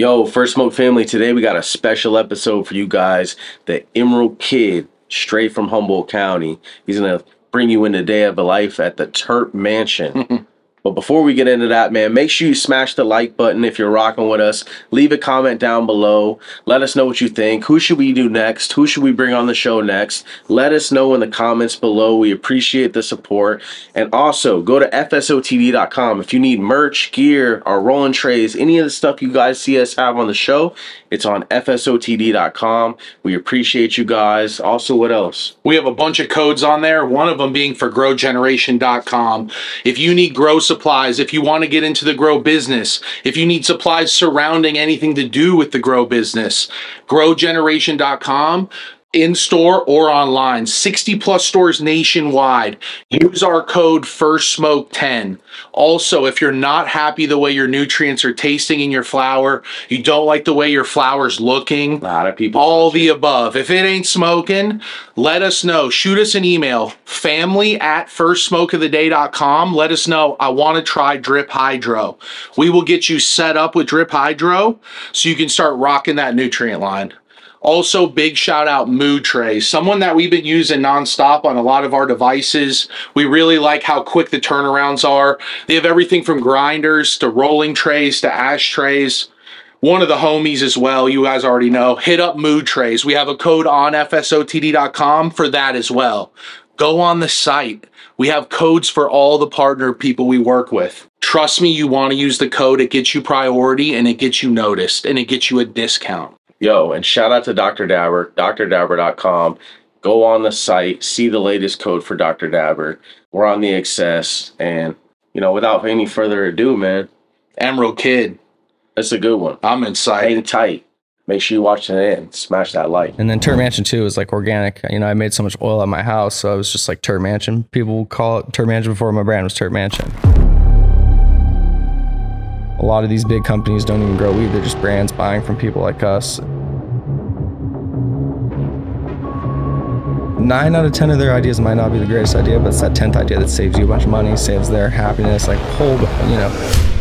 Yo, First Smoke family, today we got a special episode for you guys. The Emerald Kid, straight from Humboldt County. He's gonna bring you in the day of a life at the Terp Mansion. but before we get into that, man, make sure you smash the like button if you're rocking with us. Leave a comment down below. Let us know what you think. Who should we do next? Who should we bring on the show next? Let us know in the comments below. We appreciate the support. And also, go to FSOTD.com if you need merch, gear, our rolling trays, any of the stuff you guys see us have on the show. It's on FSOTD.com. We appreciate you guys. Also, what else? We have a bunch of codes on there, one of them being for growgeneration.com. If you need grow supplies, if you want to get into the grow business, if you need supplies surrounding anything to do with the grow business, growgeneration.com in store or online. 60 plus stores nationwide. Use our code first smoke 10 also if you're not happy the way your nutrients are tasting in your flower you don't like the way your flower's looking A lot of people. all the above. If it ain't smoking let us know. Shoot us an email family at firstsmokeoftheday.com let us know i want to try drip hydro. We will get you set up with drip hydro so you can start rocking that nutrient line also, big shout out Mood Tray, someone that we've been using nonstop on a lot of our devices. We really like how quick the turnarounds are. They have everything from grinders to rolling trays to ashtrays. One of the homies as well, you guys already know, hit up Mood Trays. We have a code on FSOTD.com for that as well. Go on the site. We have codes for all the partner people we work with. Trust me, you want to use the code. It gets you priority and it gets you noticed and it gets you a discount. Yo, and shout out to Dr. Dabber, drdabber.com. Go on the site, see the latest code for Dr. Dabber. We're on the excess. And, you know, without any further ado, man, Emerald Kid, That's a good one. I'm excited. Hang tight. Make sure you watch it in. Smash that like. And then Terp Mansion too is like organic. You know, I made so much oil at my house, so I was just like Terp Mansion. People call it Terp Mansion before my brand was Tur Mansion. A lot of these big companies don't even grow weed; they're just brands buying from people like us. Nine out of ten of their ideas might not be the greatest idea, but it's that tenth idea that saves you a bunch of money, saves their happiness, like whole, you know.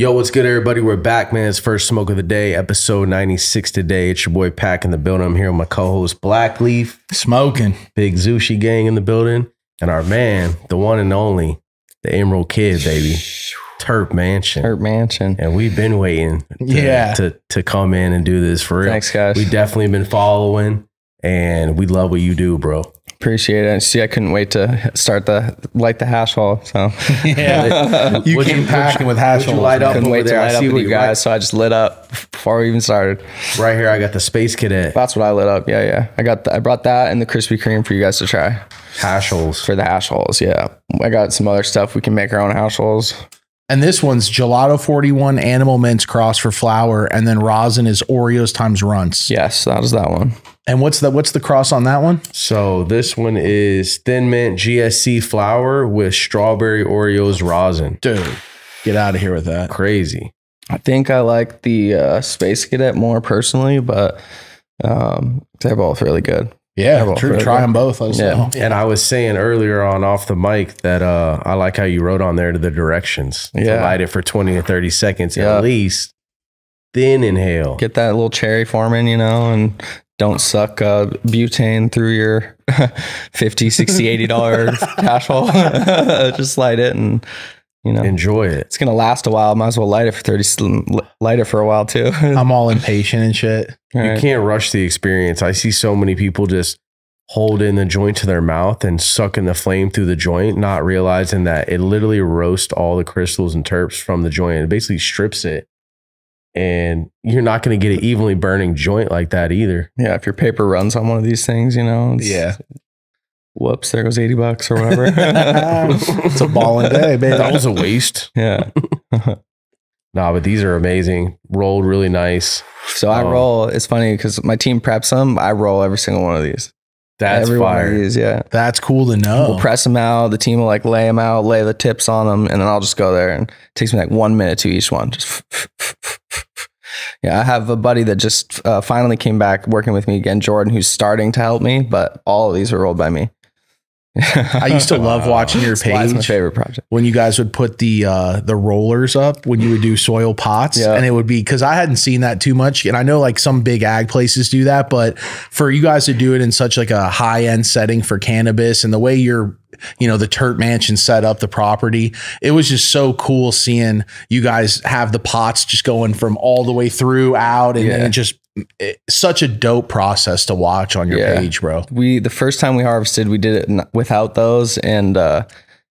Yo, what's good, everybody? We're back, man. It's first smoke of the day, episode 96 today. It's your boy Pack in the building. I'm here with my co-host Blackleaf, Smoking. Big Zushi gang in the building, and our man, the one and only, the Emerald Kid, baby. Terp Mansion. Terp Mansion. And we've been waiting to, Yeah. to, to come in and do this for real. Thanks, guys. We definitely been following and we love what you do, bro. Appreciate it. See, I couldn't wait to start the light the hash hole. So Yeah. you What'd came you- packing with hash what'd you holes. light up couldn't over wait to there? I light up see with what you you guys. So I just lit up before we even started. Right here, I got the Space Cadet That's what I lit up. Yeah, yeah. I got the, I brought that and the Krispy Kreme for you guys to try hash holes. for the hash holes. Yeah, I got some other stuff. We can make our own hash holes. And this one's Gelato 41 Animal Mints Cross for flour, and then rosin is Oreos times runts. Yes, that is that one. And what's the what's the cross on that one? So this one is Thin Mint GSC flour with strawberry Oreos rosin. Dude, get out of here with that. Crazy. I think I like the uh, Space Cadet more personally, but um, they're both really good. Yeah, true. really Try good. them both. Let us Yeah. And I was saying earlier on off the mic that uh, I like how you wrote on there to the directions. To Yeah. light it for 20 to 30 seconds Yeah. at least. Then inhale. Get that little cherry forming, you know, and don't suck uh, butane through your 50 60 80 dollar hash hole just light it and you know Enjoy it. it's gonna last a while might as well light it for 30 s- light it for a while too I'm all impatient and shit. All You right. can't rush the experience. I see so many people just hold in the joint to their mouth and sucking the flame through the joint, not realizing that it literally roasts all the crystals and terps from the joint. It basically strips it. And you're not going to get an evenly burning joint like that either. yeah if your paper runs on one of these things you know it's- Yeah. whoops there goes 80 bucks or whatever it's a balling day, baby. That was a waste. yeah Nah, but these are amazing. Rolled really nice. so i Um, roll it's funny because my team preps them i roll every single one of these That's Everyone fire. is, yeah. That's cool to know. We'll press them out. The team will like lay them out, lay the tips on them, and then I'll just go there. And it takes me like one minute to each one. Just yeah. I have a buddy that just uh, finally came back working with me again, Jordan, who's starting to help me, but all of these are rolled by me. I used to love watching your That's my page favorite project. when you guys would put the uh the rollers up when you would do soil pots Yeah. and it would be because I hadn't seen that too much and I know like some big ag places do that but for you guys to do it in such like a high end setting for cannabis and the way you're you know the Terp Mansion set up the property it was just so cool seeing you guys have the pots just going from all the way through out and then Yeah. it just it, such a dope process to watch on your Yeah. page bro. We the first time we harvested we did it without those and uh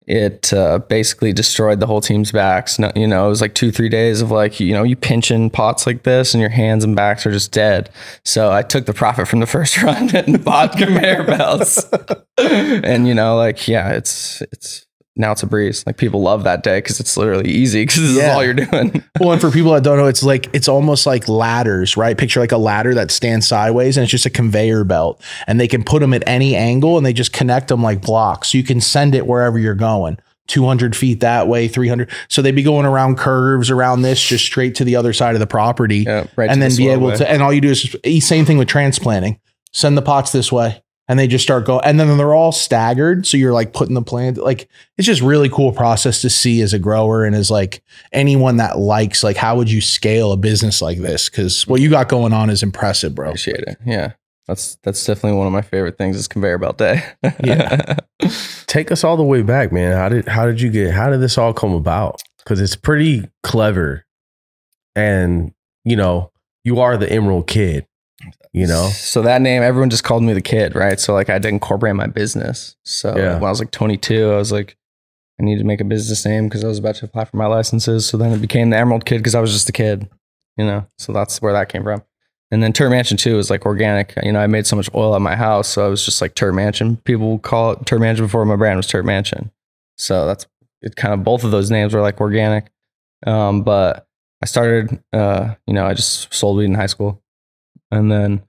it uh, basically destroyed the whole team's backs. No, you know it was like two three days of like you know you pinching pots like this and your hands and backs are just dead. So i took the profit from the first run and bought conveyor belts. And you know like yeah it's it's now it's a breeze like people love that day because it's literally easy because this is all you're doing Well, and for people that don't know, it's like it's almost like ladders, right? Picture like a ladder that stands sideways and it's just a conveyor belt. And they can put them at any angle and they just connect them like blocks. So you can send it wherever you're going. 200 feet that way, 300. So they'd be going around curves around this, just straight to the other side of the property. yeah, right and then the be able way. to, and all you do is same thing with transplanting. Send the pots this way. And they just start going, and then they're all staggered. So you're like putting the plant, like it's just really cool process to see as a grower and as like anyone that likes, like, how would you scale a business like this? Because what you got going on is impressive, bro. appreciate it yeah that's that's definitely one of my favorite things is conveyor belt day Yeah. Take us all the way back, man. How did how did you get how did this all come about? Because it's pretty clever. And, you know, you are the Emerald Kid, you know? So that name, everyone just called me the kid, right? So like I had to incorporate my business. So Yeah. when I was like 22, I was like, I need to make a business name because I was about to apply for my licenses. So then it became the Emerald Kid because I was just a kid, you know. So that's where that came from. And then Terp Mansion too is like organic. You know, I made so much oil at my house, so I was just like Terp Mansion. People call it Terp Mansion before my brand was Tur Mansion. So that's it. Kind of both of those names were like organic. Um, but I started, uh, you know, I just sold weed in high school, and then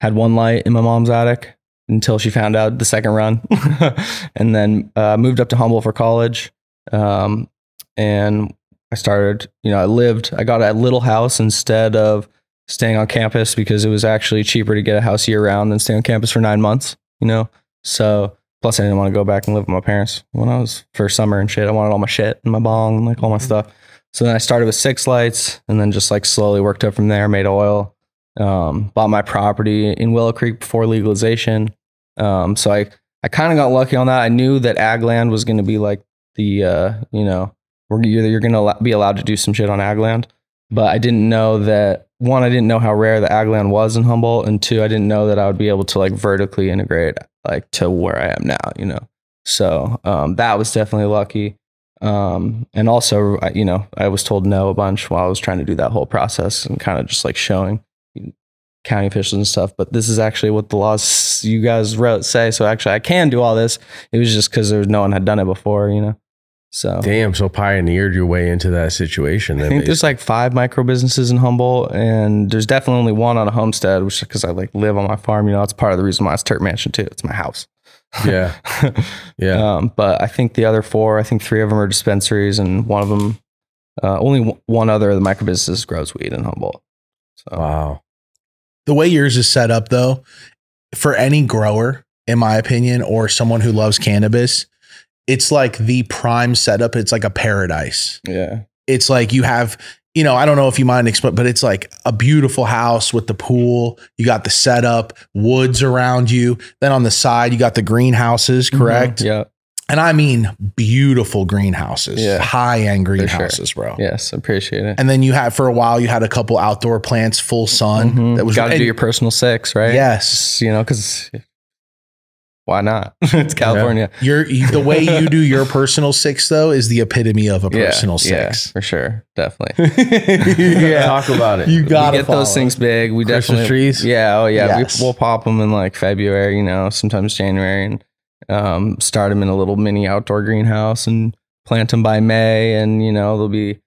had one light in my mom's attic until she found out the second run, and then uh, moved up to Humboldt for college. Um, and I started, you know, I lived, I got a little house instead of staying on campus because it was actually cheaper to get a house year round than stay on campus for nine months, you know? So, plus I didn't want to go back and live with my parents when I was first summer and shit. I wanted all my shit and my bong and like all my stuff. So then I started with six lights and then just like slowly worked up from there, made oil, um, bought my property in Willow Creek before legalization. Um, so I, I kind of got lucky on that. I knew that ag land was going to be like the, uh, you know, where you're, you're going to be allowed to do some shit on ag land. But I didn't know that one, I didn't know how rare the ag land was in Humboldt. And two, I didn't know that I would be able to like vertically integrate like to where I am now, you know? So um, that was definitely lucky. Um, and also, you know, I was told no a bunch while I was trying to do that whole process and kind of just like showing county officials and stuff. But this is actually what the laws you guys wrote say. So actually, I can do all this. It was just because there was no one had done it before, you know. So Damn, so pioneered your way into that situation. I think there's like five micro businesses in Humboldt, and there's definitely only one on a homestead, which because I like live on my farm. You know, it's part of the reason why it's Terp Mansion too. It's my house. yeah, yeah. Um, but I think the other four, I think three of them are dispensaries, and one of them, uh, only w- one other of the micro businesses grows weed in Humboldt. So wow. The way yours is set up, though, for any grower, in my opinion, or someone who loves cannabis, it's like the prime setup. It's like a paradise. yeah, It's like you have, you know, I don't know if you mind explain, but it's like a beautiful house with the pool. You got the setup, woods around you. Then on the side, you got the greenhouses, mm-hmm. correct? yeah, And I mean beautiful greenhouses, Yeah. high end sure. greenhouses, bro. yes, appreciate it. And then you had for a while, you had a couple outdoor plants, full sun. Mhm. That was got to do your personal six, right? Yes. you know, because why not? it's California. Your the way you do your personal six though is the epitome of a personal yeah, six. for sure, definitely. yeah, Talk about it. you got we to get those things big. We Christmas definitely trees? Yeah, oh yeah. Yes. We, we'll pop them in like February, you know, sometimes January, and um, start them in a little mini outdoor greenhouse and plant them by May, and you know they'll be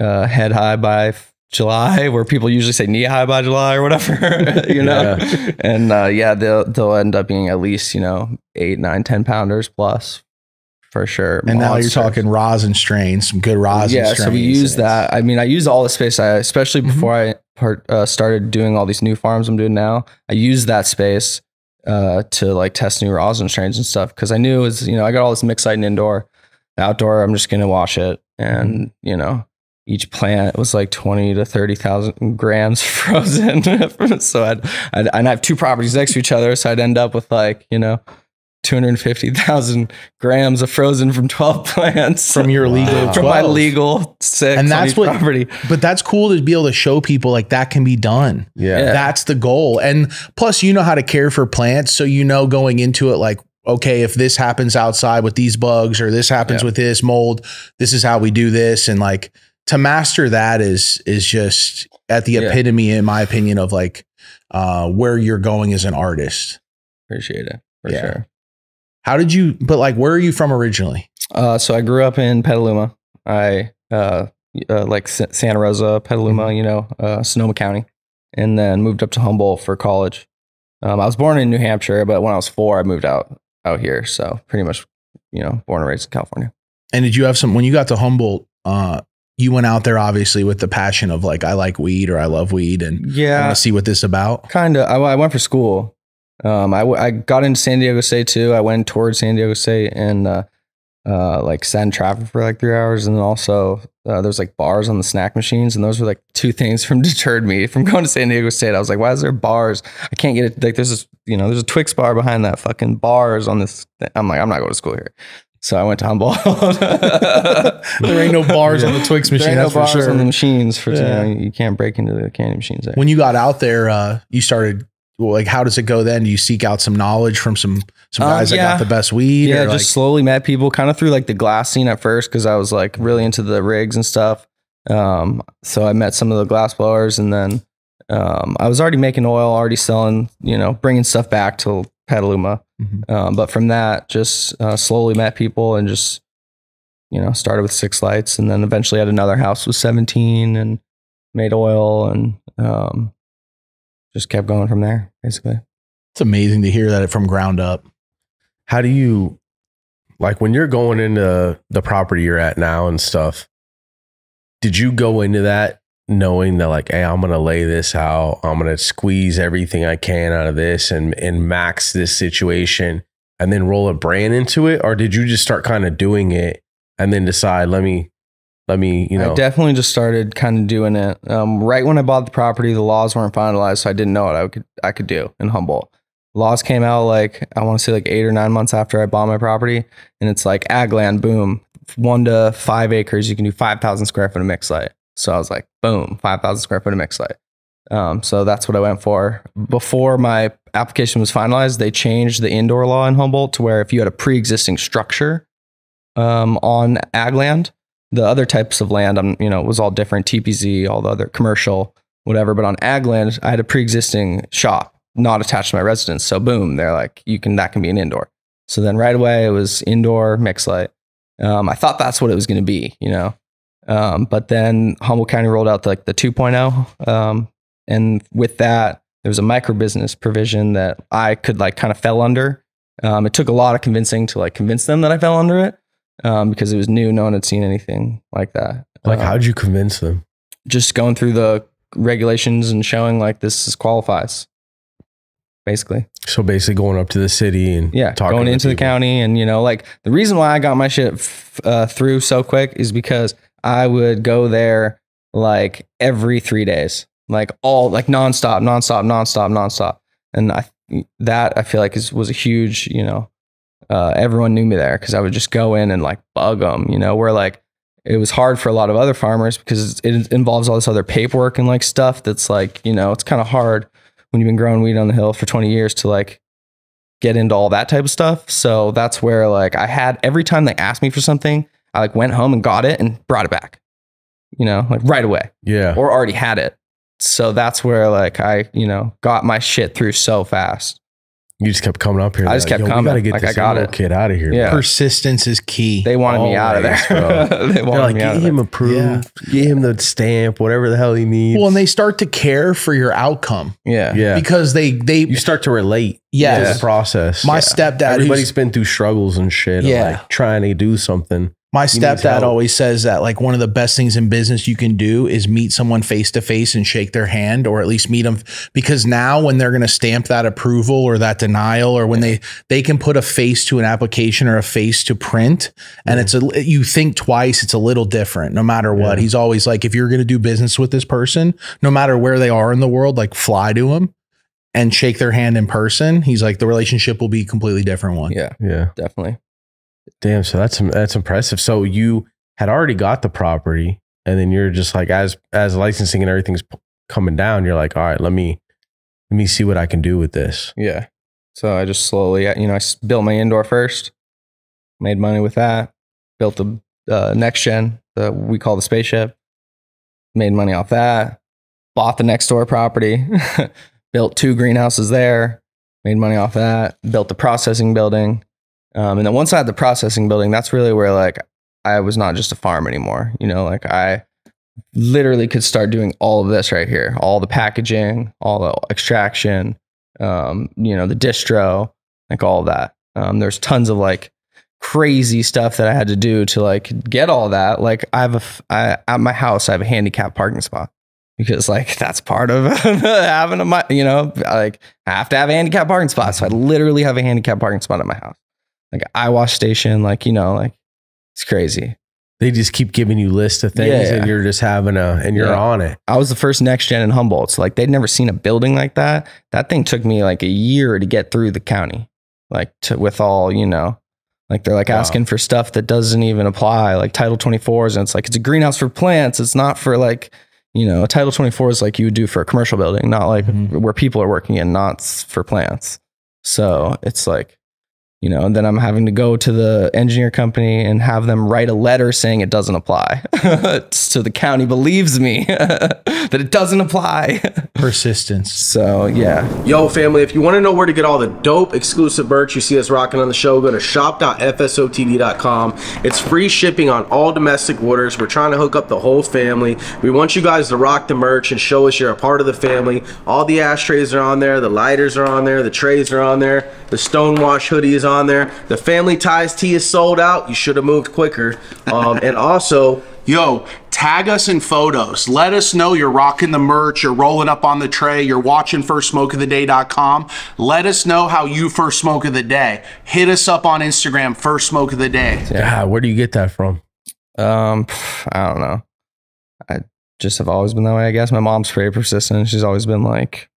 uh, head high by July, where people usually say knee high by July or whatever, you know. And uh, yeah, they'll they'll end up being at least you know eight, nine, ten pounders plus for sure. And now you're Monsters. talking rosin strains, some good rosin yeah, strains. so we use that. I mean, I use all the space. I especially Mhm. before I part, uh, started doing all these new farms I'm doing now. I use that space uh, to like test new rosin strains and stuff because I knew it was you know I got all this mixed site and indoor, outdoor. I'm just gonna wash it, and you know each plant was like twenty to thirty thousand grams frozen. so I'd, I'd and I have two properties next to each other, so I'd end up with like you know. 250,000 grams of frozen from 12 plants from your legal Wow. from my legal six And that's what- property. But that's cool to be able to show people like that can be done. Yeah. Yeah. That's the goal. And plus, you know how to care for plants. So you know going into it, like, okay, if this happens outside with these bugs or this happens Yeah. with this mold, this is how we do this. And like to master that is is just at the Yeah. epitome, in my opinion, of like uh where you're going as an artist. Appreciate it for Yeah. sure. How did you but like where are you from originally? Uh, so I grew up in Petaluma. I uh, uh like S- Santa Rosa, Petaluma, Mm-hmm. you know, uh, Sonoma County, and then moved up to Humboldt for college. Um, I was born in New Hampshire, but when I was four, I moved out out here. So pretty much, you know, born and raised in California. And did you have some when you got to Humboldt, uh you went out there obviously with the passion of like I like weed or I love weed and I Yeah, want to see what this about. kind of. I, I went for school. Um, I, w- I got into San Diego State too. I went towards San Diego State and uh, uh, like sat in traffic for like three hours, and then also uh, there's like bars on the snack machines, and those were like two things from deterred me from going to San Diego State. I was like, why is there bars? I can't get it. Like there's this, you know, there's a Twix bar behind that fucking bars on this. Thing. I'm like, I'm not going to school here. So I went to Humboldt. There ain't no bars on the Twix There machine, ain't no bars sure. on the machines for Yeah. you know you can't break into the candy machines there. when you got out there, uh, you started well, like how does it go then? Do you seek out some knowledge from some some Um, guys that got the best weed? Yeah, just like, slowly met people kind of through like the glass scene at first because I was like really into the rigs and stuff. Um, so I met some of the glass blowers and then um, I was already making oil, already selling, you know, bringing stuff back to Petaluma. Mhm. Um, but from that, just uh, slowly met people and just, you know, started with six lights and then eventually had another house with 17 and made oil and um, just kept going from there basically. it's amazing to hear that from ground up. How do you like when you're going into the property you're at now and stuff? Did you go into that knowing that like, hey, I'm gonna lay this out, I'm gonna squeeze everything I can out of this and and max this situation and then roll a brand into it? Or did you just start kind of doing it and then decide, let me let me, you know I definitely just started kind of doing it. Um, right when I bought the property, the laws weren't finalized, so I didn't know what I could I could do in Humboldt. Laws came out like I want to say like eight or nine months after I bought my property, and it's like ag land, boom, one to five acres, you can do five thousand square foot of mixed light. So I was like, boom, five thousand square foot of mixed light. Um, so that's what I went for. Before my application was finalized, they changed the indoor law in Humboldt to where if you had a pre-existing structure um, on ag land, the other types of land, um, you know, it was all different. TPZ, all the other commercial, whatever. But on ag land, I had a pre-existing shop not attached to my residence. So boom, they're like, you can that can be an indoor. So then right away it was indoor mix light. Um, I thought that's what it was going to be, you know. Um, but then Humboldt County rolled out like the 2.0, um, and with that there was a micro business provision that I could like kind of fell under. Um, it took a lot of convincing to like convince them that I fell under it um, because it was new. No one had seen anything like that. like Um, how'd you convince them? just going through the regulations and showing like this is qualifies, basically. So basically going up to the city and Yeah, talking going to into the county, and you know, like the reason why I got my shit f- uh, through so quick is because I would go there like every three days, like all like nonstop, nonstop, nonstop, nonstop, and I that I feel like is was a huge, you know, uh, everyone knew me there because I would just go in and like bug them, you know, where like it was hard for a lot of other farmers because it involves all this other paperwork and like stuff that's like you know it's kind of hard when you've been growing weed on the hill for 20 years to like get into all that type of stuff. So that's where like I had every time they asked me for something, I like went home and got it and brought it back. You know, like right away Yeah. or already had it. So that's where like I, you know, got my shit through so fast. You just kept coming up here. I just like, kept coming. gotta get Like, I this got Emerald it. kid out of here. Yeah. Persistence is key. They wanted me out of there. they They're wanted like, me out get him there. approved, get him the stamp, whatever the hell he needs. well, and they start to care for your outcome Yeah. yeah, because they they you start to relate Yes. to the process. my Yeah. stepdad Everybody's who's- been through struggles and shit. Yeah. like trying to do something. My stepdad always says that like one of the best things in business you can do is meet someone face to face and shake their hand or at least meet them because now when they're going to stamp that approval or that denial or when they they can put a face to an application or a face to print and it's a you think twice it's a little different no matter what. Yeah. He's always like if you're going to do business with this person no matter where they are in the world like fly to them and shake their hand in person. He's like the relationship will be a completely different one. Yeah, Yeah. definitely. Damn. So that's that's impressive. So you had already got the property, and then you're just like, as as licensing and everything's coming down, you're like, all right, let me let me see what I can do with this. Yeah. So I just slowly, you know, I built my indoor first, made money with that, built the uh, next gen we call the spaceship, made money off that, bought the next door property, built two greenhouses there, made money off that, built the processing building. Um, and then once I had the processing building, that's really where like I was not just a farm anymore. You know, like I literally could start doing all of this right here, all the packaging, all the extraction, um, you know, the distro, like all that. Um, there's tons of like crazy stuff that I had to do to like get all that. Like I have a, I, at my house, I have a handicap parking spot because like that's part of having a, you know, like I have to have a handicap parking spot. So I literally have a handicap parking spot at my house, like eye wash station, like, you know, like it's crazy. They just keep giving you lists of things, Yeah. and you're just having a, and you're Yeah. on it. I was the first next gen in Humboldt. So like they'd never seen a building like that. That thing took me like a year to get through the county. Like to with all, you know, like they're like Wow. asking for stuff that doesn't even apply, like Title 24s. And it's like it's a greenhouse for plants. It's not for like, you know, a Title 24 is like you would do for a commercial building, not like Mhm. where people are working in, not for plants. So it's like, you know, and then I'm having to go to the engineer company and have them write a letter saying it doesn't apply. so the county believes me that it doesn't apply. Persistence. so yeah. Yo, family, if you want to know where to get all the dope exclusive merch you see us rocking on the show, go to shop.fsotd.com. It's free shipping on all domestic orders. We're trying to hook up the whole family. We want you guys to rock the merch and show us you're a part of the family. All the ashtrays are on there, the lighters are on there, the trays are on there, the Stonewash hoodie is on there. The Family Ties tee is sold out. You should have moved quicker. Um, and also, Yo, tag us in photos. Let us know you're rocking the merch, you're rolling up on the tray, you're watching firstsmokeoftheday.com. Let us know how you first smoke of the day. Hit us up on Instagram, first smoke of the day. God, where do you get that from? Um, I don't know. I just have always been that way. I guess my mom's very persistent. She's always been like,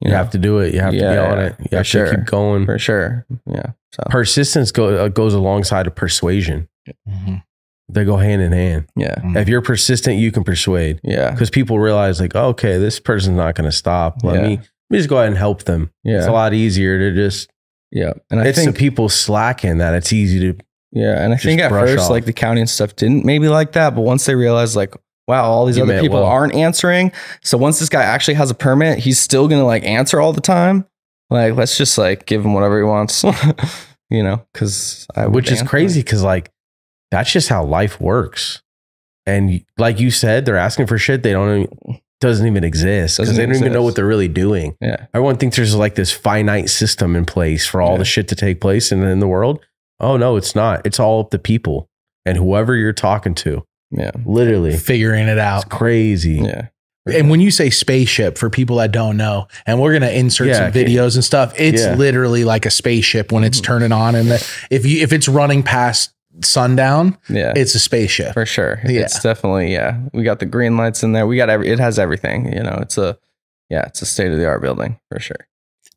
You know, have to do it. You have Yeah, to be on yeah, it. You for have sure. to keep going. for sure. Yeah. So Persistence go, uh, goes alongside of persuasion. Mhm. They go hand in hand. yeah. If you're persistent, you can persuade Yeah. because people realize like, oh, okay, this person's not going to stop. Let Yeah. me let me just go ahead and help them. Yeah. It's a lot easier to just. Yeah. And I it's think the people slacking that it's easy to. Yeah, and I think at first, off. like the county and stuff didn't maybe like that, but once they realized, like, wow, all these You other people well. aren't answering. So once this guy actually has a permit, he's still gonna like answer all the time. Like, let's just like give him whatever he wants, you know? Because I which is crazy because like that's just how life works. And like you said, they're asking for shit they don't even, doesn't even exist because they don't even know what they're really doing. Yeah, Everyone thinks there's like this finite system in place for all Yeah. the shit to take place in, in the world. Oh no, it's not. It's all up to people and whoever you're talking to. yeah, Literally, Figuring it out. crazy. yeah. And when you say spaceship, for people that don't know, and we're gonna insert Yeah, some okay. videos and stuff, it's Yeah. literally like a spaceship when it's turning on, and the, if you if it's running past sundown, Yeah, it's a spaceship. for sure. Yeah. It's definitely yeah. We got the green lights in there. We got every. It has everything. You know, it's a yeah. It's a state of the art building for sure.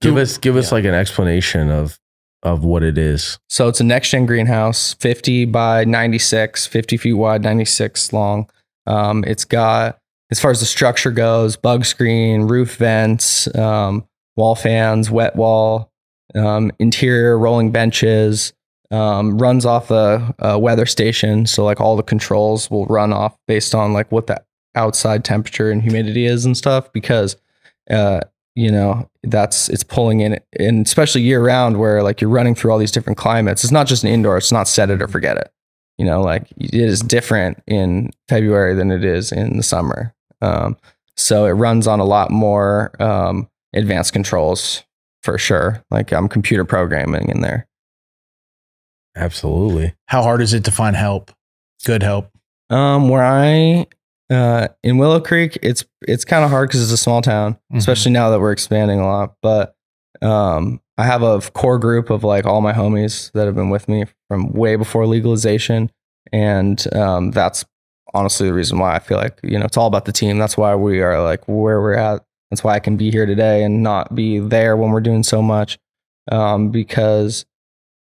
Give us give us Yeah. like an explanation of of what it is. So it's a next gen greenhouse, 50 by 96, 50 feet wide, 96 long. Um, it's got, as far as the structure goes, bug screen, roof vents, um, wall fans, wet wall, um, interior rolling benches, um, runs off a, a weather station. So like all the controls will run off based on like what the outside temperature and humidity is and stuff because uh, you know, that's it's pulling in, and especially year round, where like you're running through all these different climates. It's not just an indoor. It's not set it or forget it. You know, like it is different in February than it is in the summer. Um, so it runs on a lot more um, advanced controls for sure. Like I'm computer programming in there. Absolutely. How hard is it to find help? Good help. Um, where I uh in Willow Creek, it's it's kind of hard because it's a small town, Mhm. especially now that we're expanding a lot. But um, I have a core group of like all my homies that have been with me from way before legalization, and um, that's honestly the reason why I feel like you know it's all about the team. That's why we are like where we're at. That's why I can be here today and not be there when we're doing so much, um, because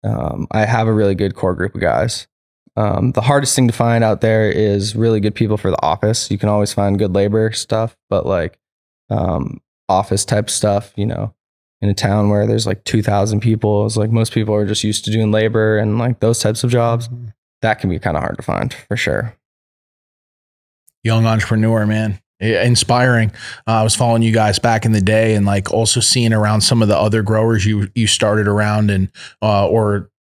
um, I have a really good core group of guys. Um, the hardest thing to find out there is really good people for the office. You can always find good labor stuff, but like um, office type stuff, you know, in a town where there's like 2,000 people, it's like most people are just used to doing labor and like those types of jobs. That can be kind of hard to find for sure. young entrepreneur, man. Inspiring. Uh, I was following you guys back in the day, and like also seeing around some of the other growers you you started around, and uh, or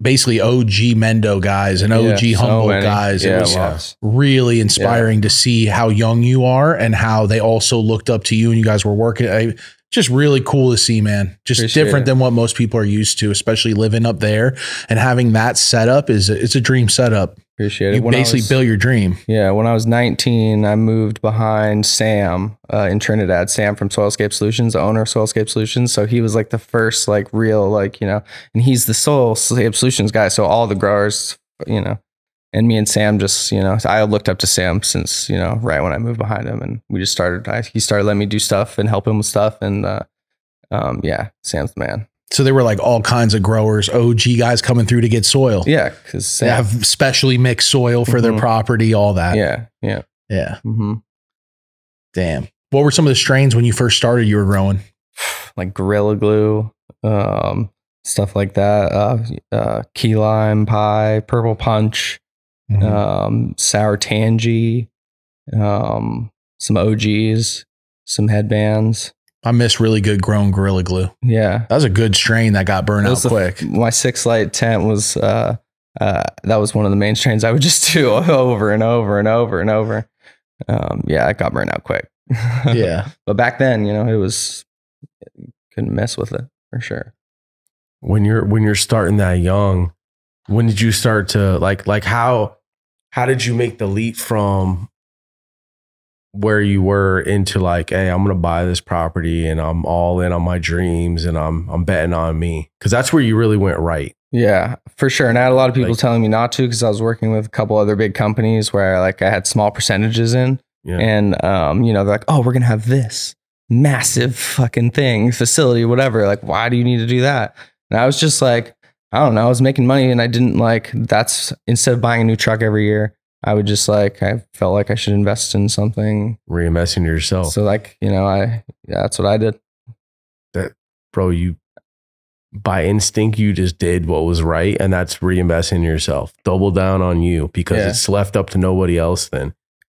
basically OG Mendo guys and OG Yeah, so guys. Yeah, it was really inspiring to see how young you are and how they also looked up to you, and you guys were working. I, just really cool to see, man. Just Appreciate different it. than what most people are used to, especially living up there and having that setup is a, it's a dream setup. Appreciate it. You basically was- build your dream. Yeah, when I was 19, I moved behind Sam uh, in Trinidad. Sam from Soilscape Solutions, the owner of Soilscape Solutions. So he was like the first, like real, like you know, and he's the Soilscape Solutions guy. So all the growers, you know, and me and Sam just, you know, I looked up to Sam since you know, right when I moved behind him, and we just started. I, he started letting me do stuff and help him with stuff, and uh, um, yeah, Sam's the man. So there were like all kinds of growers, OG guys coming through to get soil. Yeah, because They have specially mixed soil for their Mhm. property, all that. Yeah, yeah. Yeah. hmm Damn. What were some of the strains when you first started you were growing? like Gorilla Glue, um, stuff like that. Uh, uh, key lime pie, purple punch, Mm-hmm. um, Sour Tangie, um, some OGs, some headbands. I miss really good grown Gorilla Glue. Yeah, That was a good strain that got burned out was the- quick. my six light tent was. Uh, uh, that was one of the main strains I would just do over and over and over and over. Um, yeah, it got burned out quick. yeah. but back then, you know, it was couldn't mess with it for sure. when you're when you're starting that young when did you start to like like how how did you make the leap from where you were into like hey i'm gonna buy this property and i'm all in on my dreams and i'm i'm betting on me because that's where you really went right Yeah, for sure. And I had a lot of people Like- telling me not to because I was working with a couple other big companies where like I had small percentages in, yeah and um, you know, they're like, "Oh, we're gonna have this massive fucking thing, facility, whatever." Like, why do you need to do that? And I was just like, I don't know. I was making money, and I didn't like. That's instead of buying a new truck every year, I would just like. I felt like I should invest in something. reinvesting in yourself So like, you know, I yeah, that's what I did. That bro you by instinct you just did what was right and that's reinvesting in yourself double down on you because Yeah. it's left up to nobody else then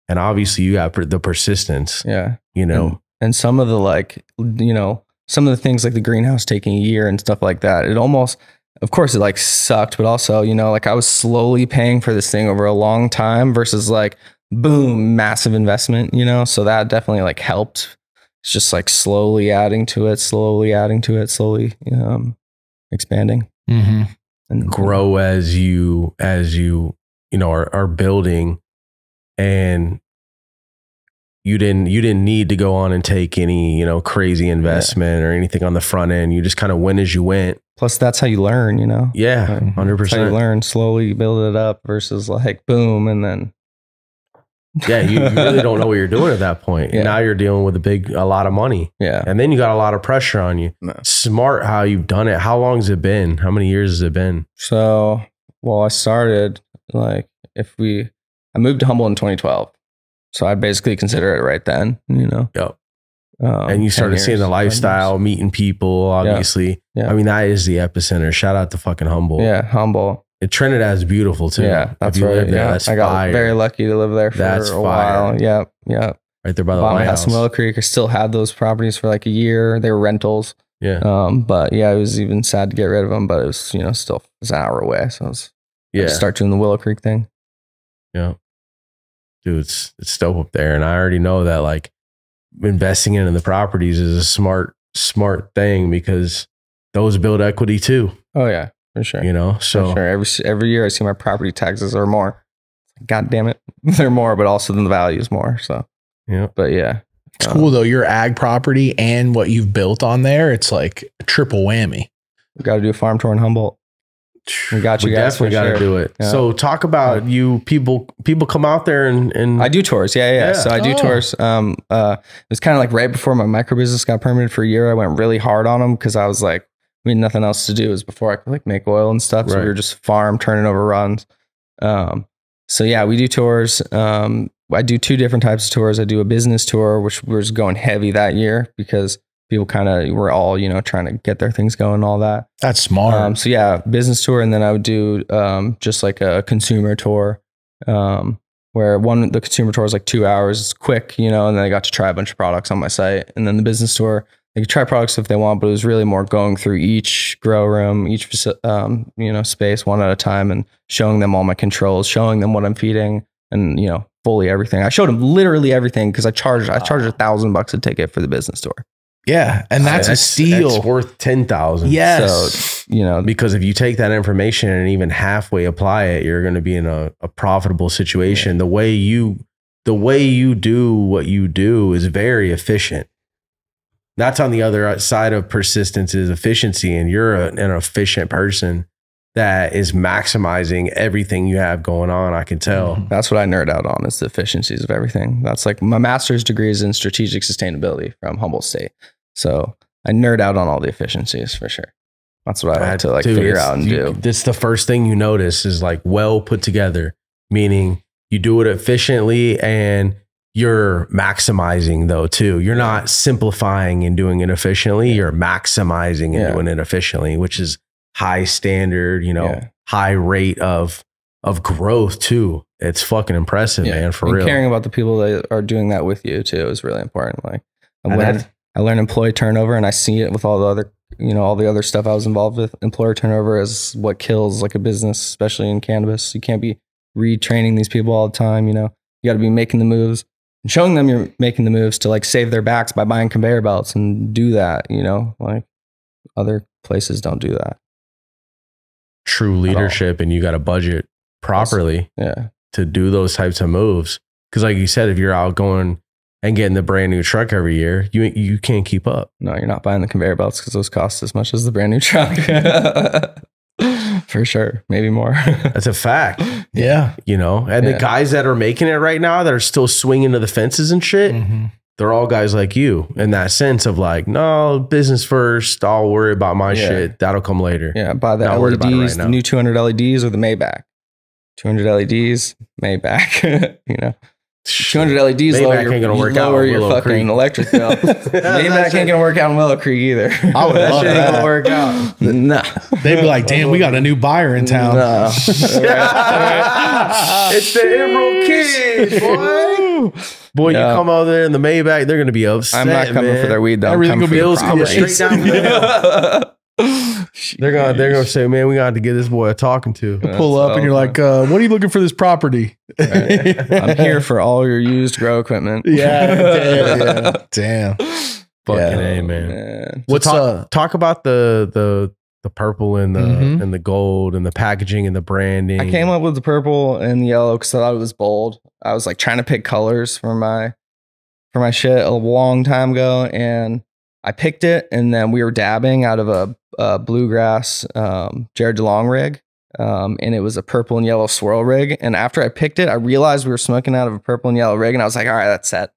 and obviously you have the persistence Yeah. you know and, and some of the like you know some of the things like the greenhouse taking a year and stuff like that it almost of course it like sucked but also you know like i was slowly paying for this thing over a long time versus like boom massive investment you know? So that definitely like helped. It's just like slowly adding to it slowly adding to it slowly um expanding. Mm-hmm. and grow as you as you you know are, are building. And you didn't you didn't need to go on and take any you know crazy investment or anything on the front end. You just kind of went as you went. Plus that's how you learn you know? Yeah Right. 100% you learn. Slowly build it up versus like boom and then yeah you, you really don't know what you're doing at that point. Yeah. now you're dealing with a big a lot of money. Yeah. And then you got a lot of pressure on you. No. smart how you've done it. How long has it been? How many years has it been? So, well, I started like if we, I moved to Humboldt in 2012. So I basically consider it right then, you know. Yep. Um, and you started seeing the lifestyle meeting people obviously Yeah. i mean that is the epicenter shout out to fucking Humboldt. Yeah, Humboldt. And Trinidad's beautiful too. Yeah, that's right. there, Yeah, that's I got fire. very lucky to live there for That's a fire. while. Yep, yep. right there by the lighthouse. house Willow Creek. I still had those properties for like a year. They were rentals. Yeah, Um, but yeah, it was even sad to get rid of them, but it was, you know, still it was an hour away. So I was yeah, start doing the Willow Creek thing. yeah. Dude, it's it's dope up there, and I already know that like investing into the properties is a smart smart thing because those build equity too. Oh yeah, for sure. You know, For so sure. Every every year I see my property taxes are more. God damn it, they're more, but also then the value is more. So, yeah. but yeah, It's cool though. Your ag property and what you've built on there, it's like a triple whammy. we got to do a farm tour in Humboldt. We got you we guys definitely got to sure. do it. Yeah. So talk about you people. People come out there and and I do tours. Yeah, yeah. Yeah. So I do Oh. tours. Um, uh, it was kind of like right before my micro business got permitted for a year. I went really hard on them because I was like, I mean, nothing else to do. It was before I could like make oil and stuff. So we were just farm turning over runs. Um, so yeah, we do tours. Um, I do two different types of tours. I do a business tour, which was going heavy that year because people kind of were all you know trying to get their things going and all that. That's smart. Um, so yeah, business tour, and then I would do um, just like a consumer tour, um, where one the consumer tour is like two hours, it's quick, you know, and then I got to try a bunch of products on my site, and then the business tour they could try products if they want, but it was really more going through each grow room, each um, you know space one at a time, and showing them all my controls, showing them what I'm feeding, and you know fully everything. I showed them literally everything because I charged I charged a thousand bucks a ticket for the business tour. Yeah, and that's a steal. It's worth ten thousand. yes. You know, because if you take that information and even halfway apply it, you're going to be in a, a profitable situation. The way you the way you do what you do is very efficient. That's on the other side of persistence is efficiency, and you're a, an efficient person that is maximizing everything you have going on. I can tell. Mhm. That's what I nerd out on is the efficiencies of everything. That's like my master's degree is in strategic sustainability from Humboldt State. So I nerd out on all the efficiencies for sure. That's what I like to like Dude, figure out and you- do. That's the first thing you notice is like well put together, meaning you do it efficiently and you're maximizing though too. You're not simplifying and doing it efficiently. You're maximizing and Yeah. doing it efficiently, which is high standard, you know, Yeah. high rate of of growth too. It's fucking impressive, man, for and real. caring about the people that are doing that with you too is really important. Like I And learned, that's- I learned employee turnover and I see it with all the other, you know, all the other stuff I was involved with. Employer turnover is what kills like a business, especially in cannabis. You can't be retraining these people all the time. You know, you got to be making the moves and showing them you're making the moves to like save their backs by buying conveyor belts and do that. You know, like other places don't do that. True leadership and you got to budget properly. Yeah. to do those types of moves. Because, like you said, if you're out going and getting the brand new truck every year, you you can't keep up. No, you're not buying the conveyor belts because those cost as much as the brand new truck. For sure. Maybe more. That's a fact, Yeah. you know. And Yeah. the guys that are making it right now that are still swinging to the fences and shit, Mhm. they're all guys like you in that sense of like, no, business first. I'll worry about my Yeah. shit. That'll come later. yeah, buy the Not worried about it LEDs, right now. the new 200 LEDs or the Maybach. 200 LEDs, Maybach. you know, 200 LEDs Maybach lower, your, ain't gonna work out lower in your Willow fucking Creek. electric bill. Maybach ain't gonna work out in Willow Creek either. I would that love shit ain't gonna work out. nah. They'd be like, damn, we got a new buyer in town. No. it's the Emerald Kid, boy. Boy, Yeah. you come out there in the Maybach, they're gonna be upset. I'm not coming man. for their weed though. I'm Everything coming will for be the Bills coming straight down They're gonna they're gonna say, man, we got to get this boy a talking to. Pull up and you're like, uh, what are you looking for this property? I'm here for all your used grow equipment. Yeah, damn, damn. Fucking Yeah. a man. Man. What's talk, uh talk about the the the purple and the Mhm. and the gold and the packaging and the branding. I came up with the purple and the yellow because I thought it was bold. I was like trying to pick colors for my for my shit a long time ago, and I picked it. And then we were dabbing out of a, a bluegrass um, Jared DeLong rig, um, and it was a purple and yellow swirl rig. And after I picked it, I realized we were smoking out of a purple and yellow rig, and I was like, all right, that's set.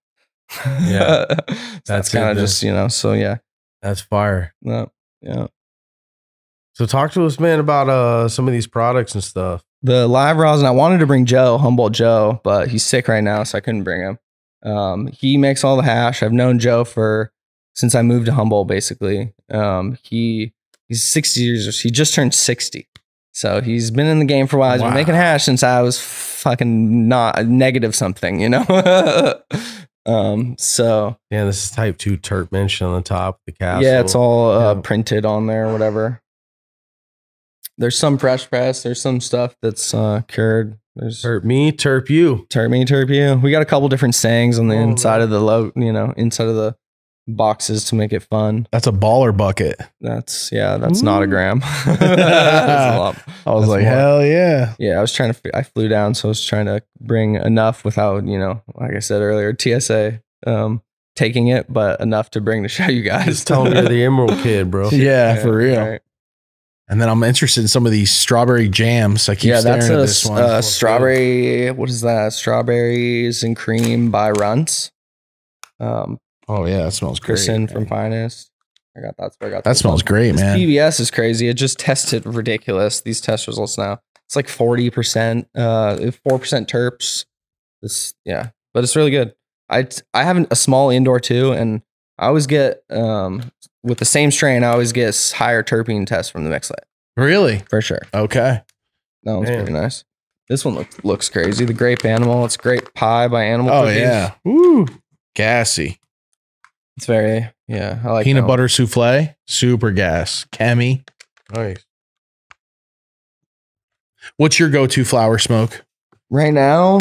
Yeah. So That's that's kind of just you know. So yeah, That's fire. no, yeah. So talk to us, man, about uh some of these products and stuff. the live rosin. I wanted to bring Joe, Humboldt Joe, but he's sick right now, so I couldn't bring him. Um, he makes all the hash. I've known Joe for since I moved to Humboldt, basically. Um, he he's 60 years. He just turned 60, so he's been in the game for a while. He's Wow. been making hash since I was fucking not negative something, you know. Um, so Yeah, this is type two Terp Mansion on the top, the castle. yeah, it's all uh, Yeah. printed on there, or whatever. There's some fresh press. There's some stuff that's uh, cured. There's turp me, turp you. turp me, turp you. We got a couple different sayings on the Oh, inside man. of the low, you know, inside of the boxes to make it fun. That's a baller bucket. That's yeah, that's not a gram. That's a lot. I was That's like, more. hell yeah. Yeah, I was trying to. I flew down, so I was trying to bring enough without, you know, like I said earlier, TSA um, taking it, but enough to bring to show you guys. Just tell me you're the Emerald Kid, bro. Yeah, for real. right. And then I'm interested in some of these strawberry jams. I keep Yeah, staring that's at a this one. uh, strawberry. What is that? Strawberries and cream by Runts. Um, oh yeah, that smells great. Kristen from Finest. I got that's where I got That this smells great, This man. PBS is crazy. It just tested ridiculous. These test results now. It's like forty percent, uh, four percent terps. This, yeah, but it's really good. I I have a small indoor too, and I always get um with the same strain. I always get higher terpene test from the mix light Really? for sure. Okay. That one's Man. pretty nice. This one looks looks crazy. The grape animal. It's grape pie by Animal. Oh Cookies. yeah. Woo. Gassy. It's very yeah. I like Peanut that butter souffle. Super gas. Chemi. Nice. What's your go-to flower smoke? Right now,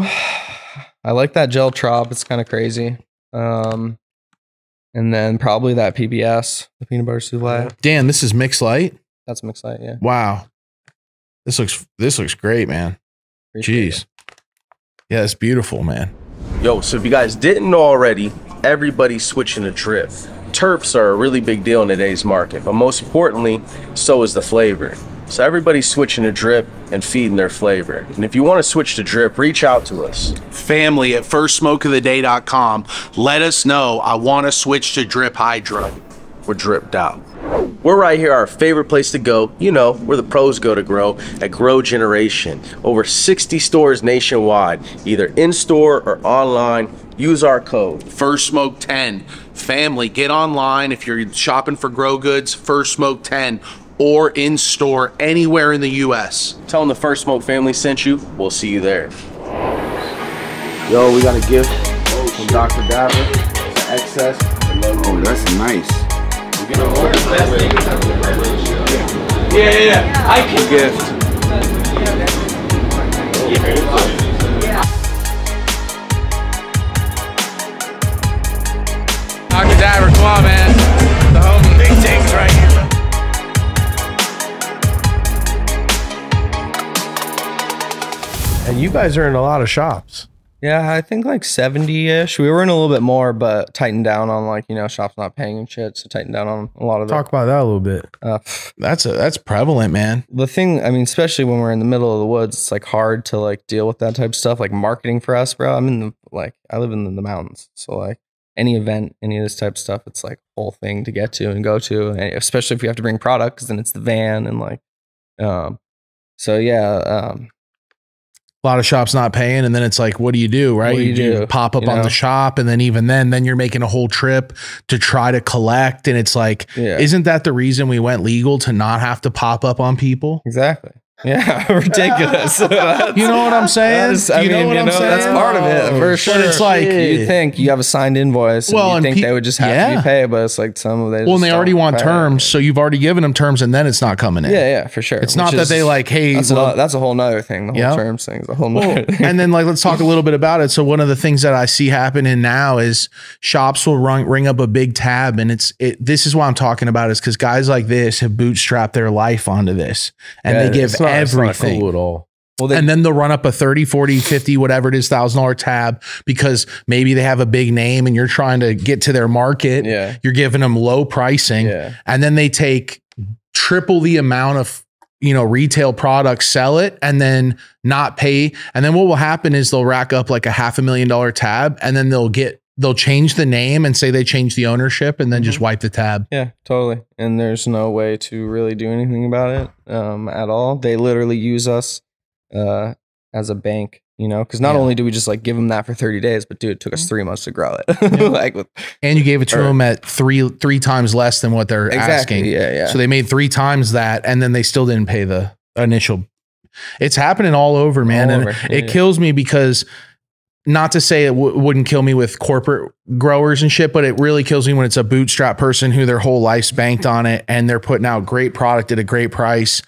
I like that gel trop. It's kind of crazy. Um, and then probably that PBS, the peanut butter souffle. Dan, this is mixed light. That's mixed light. Yeah. Wow. This looks this looks great, man. Appreciate Jeez. Yeah, it's beautiful, man. Yo, so if you guys didn't know already, everybody's switching to drip. Terps are a really big deal in today's market, but most importantly, so is the flavor. So everybody's switching to drip and feeding their flavor. And if you want to switch to drip, reach out to us. Family at firstsmokeoftheday.com. Let us know. I want to switch to Drip Hydro. We're dripped out. We're right here, our favorite place to go. You know, where the pros go to grow at Grow Generation. Over 60 stores nationwide, either in store or online. Use our code. First Smoke 10. Family, get online if you're shopping for grow goods, First Smoke 10, or in store anywhere in the U.S. Tell them the First Smoke family sent you. We'll see you there. Yo, we got a gift from Dr. Dabber. XS. Oh, that's nice. Gift. Dr. Dabber, come on, man. The homie. Big things right here. And you guys are in a lot of shops. Yeah, I think like 70 ish. We were in a little bit more, but tightened down on like, you know, shops not paying and shit. So tightened down on a lot of Talk about that a little bit. uh, That's a that's prevalent, man. the thing, I mean, especially when we're in the middle of the woods, it's like hard to like deal with that type of stuff. Like marketing for us, bro. I'm in the, like, I live in the, the mountains. So like any event, any of this type of stuff, it's like a whole thing to get to and go to. And especially if you have to bring product, cause then it's the van and like, um, so yeah, um, A lot of shops not paying, and then it's like, what do you do, right? What do you do? pop up You on the shop, and then even then, then you're making a whole trip to try to collect, and it's like, yeah. isn't that the reason we went legal to not have to pop up on people? Exactly. Yeah, ridiculous. You know what I'm saying? That is- I you know mean, what you I'm know, that's part of it for But sure. it's like- you think you have a signed invoice, Well, well, and and think pe- they would just have to yeah. be paid, but it's like some of they. Well, and they already want pay. terms, so you've already given them terms, and then it's not coming in. Yeah, yeah, for sure. It's Which not that they like, hey, That's, well- another, that's a whole nother thing. The whole Yeah. terms thing is a whole Well, thing. and then like let's talk a little bit about it. So one of the things that I see happening now is shops will run, ring up a big tab, and it's it. This is why I'm talking about is because guys like this have bootstrapped their life onto this, and Yeah, they give It's not, it's not everything. cool at all. well, they, and then they'll run up a 30, 40, 50, whatever it is, thousand dollar tab because maybe they have a big name and you're trying to get to their market. yeah, You're giving them low pricing yeah, and then they take triple the amount of you know retail products sell it and then not pay and then what will happen is they'll rack up like a half a million dollar tab and then they'll get they'll change the name and say they changed the ownership and then just wipe the tab yeah, totally. And there's no way to really do anything about it um, at all. They literally use us uh, as a bank. You know, because not Yeah. only do we just like give them that for 30 days, but dude, it took us three months to grow it. Yeah. like with and you gave it to Or- them at three three times less than what they're exactly, asking yeah, yeah. so they made three times that and then they still didn't pay the initial it's happening all over man All and over, it yeah. kills me because not to say it w- wouldn't kill me with corporate growers and shit, but it really kills me when it's a bootstrap person who their whole life's banked on it and they're putting out great product at a great price.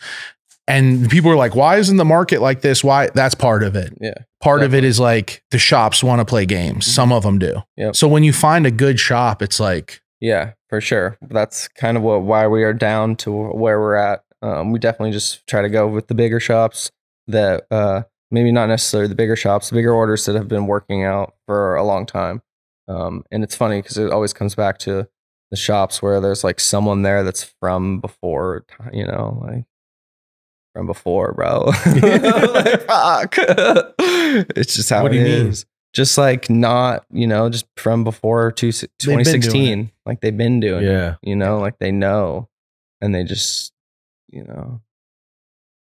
And people are like, why isn't the market like this? Why? That's part of it. Yeah. Part of it is like the shops want to play games. Some of them do. Yep. So when you find a good shop, it's like, Yeah, for sure. That's kind of what why we are down to where we're at. Um, we definitely just try to go with the bigger shops that uh, maybe not necessarily the bigger shops, the bigger orders that have been working out for a long time. Um, and it's funny because it always comes back to the shops where there's like someone there that's from before, you know, like from before, bro. like, fuck. it's just how What it you mean? Just like not, you know, just from before two, been doing it. 2016. Like they've been doing it Yeah. you know, like they know and they just, you know,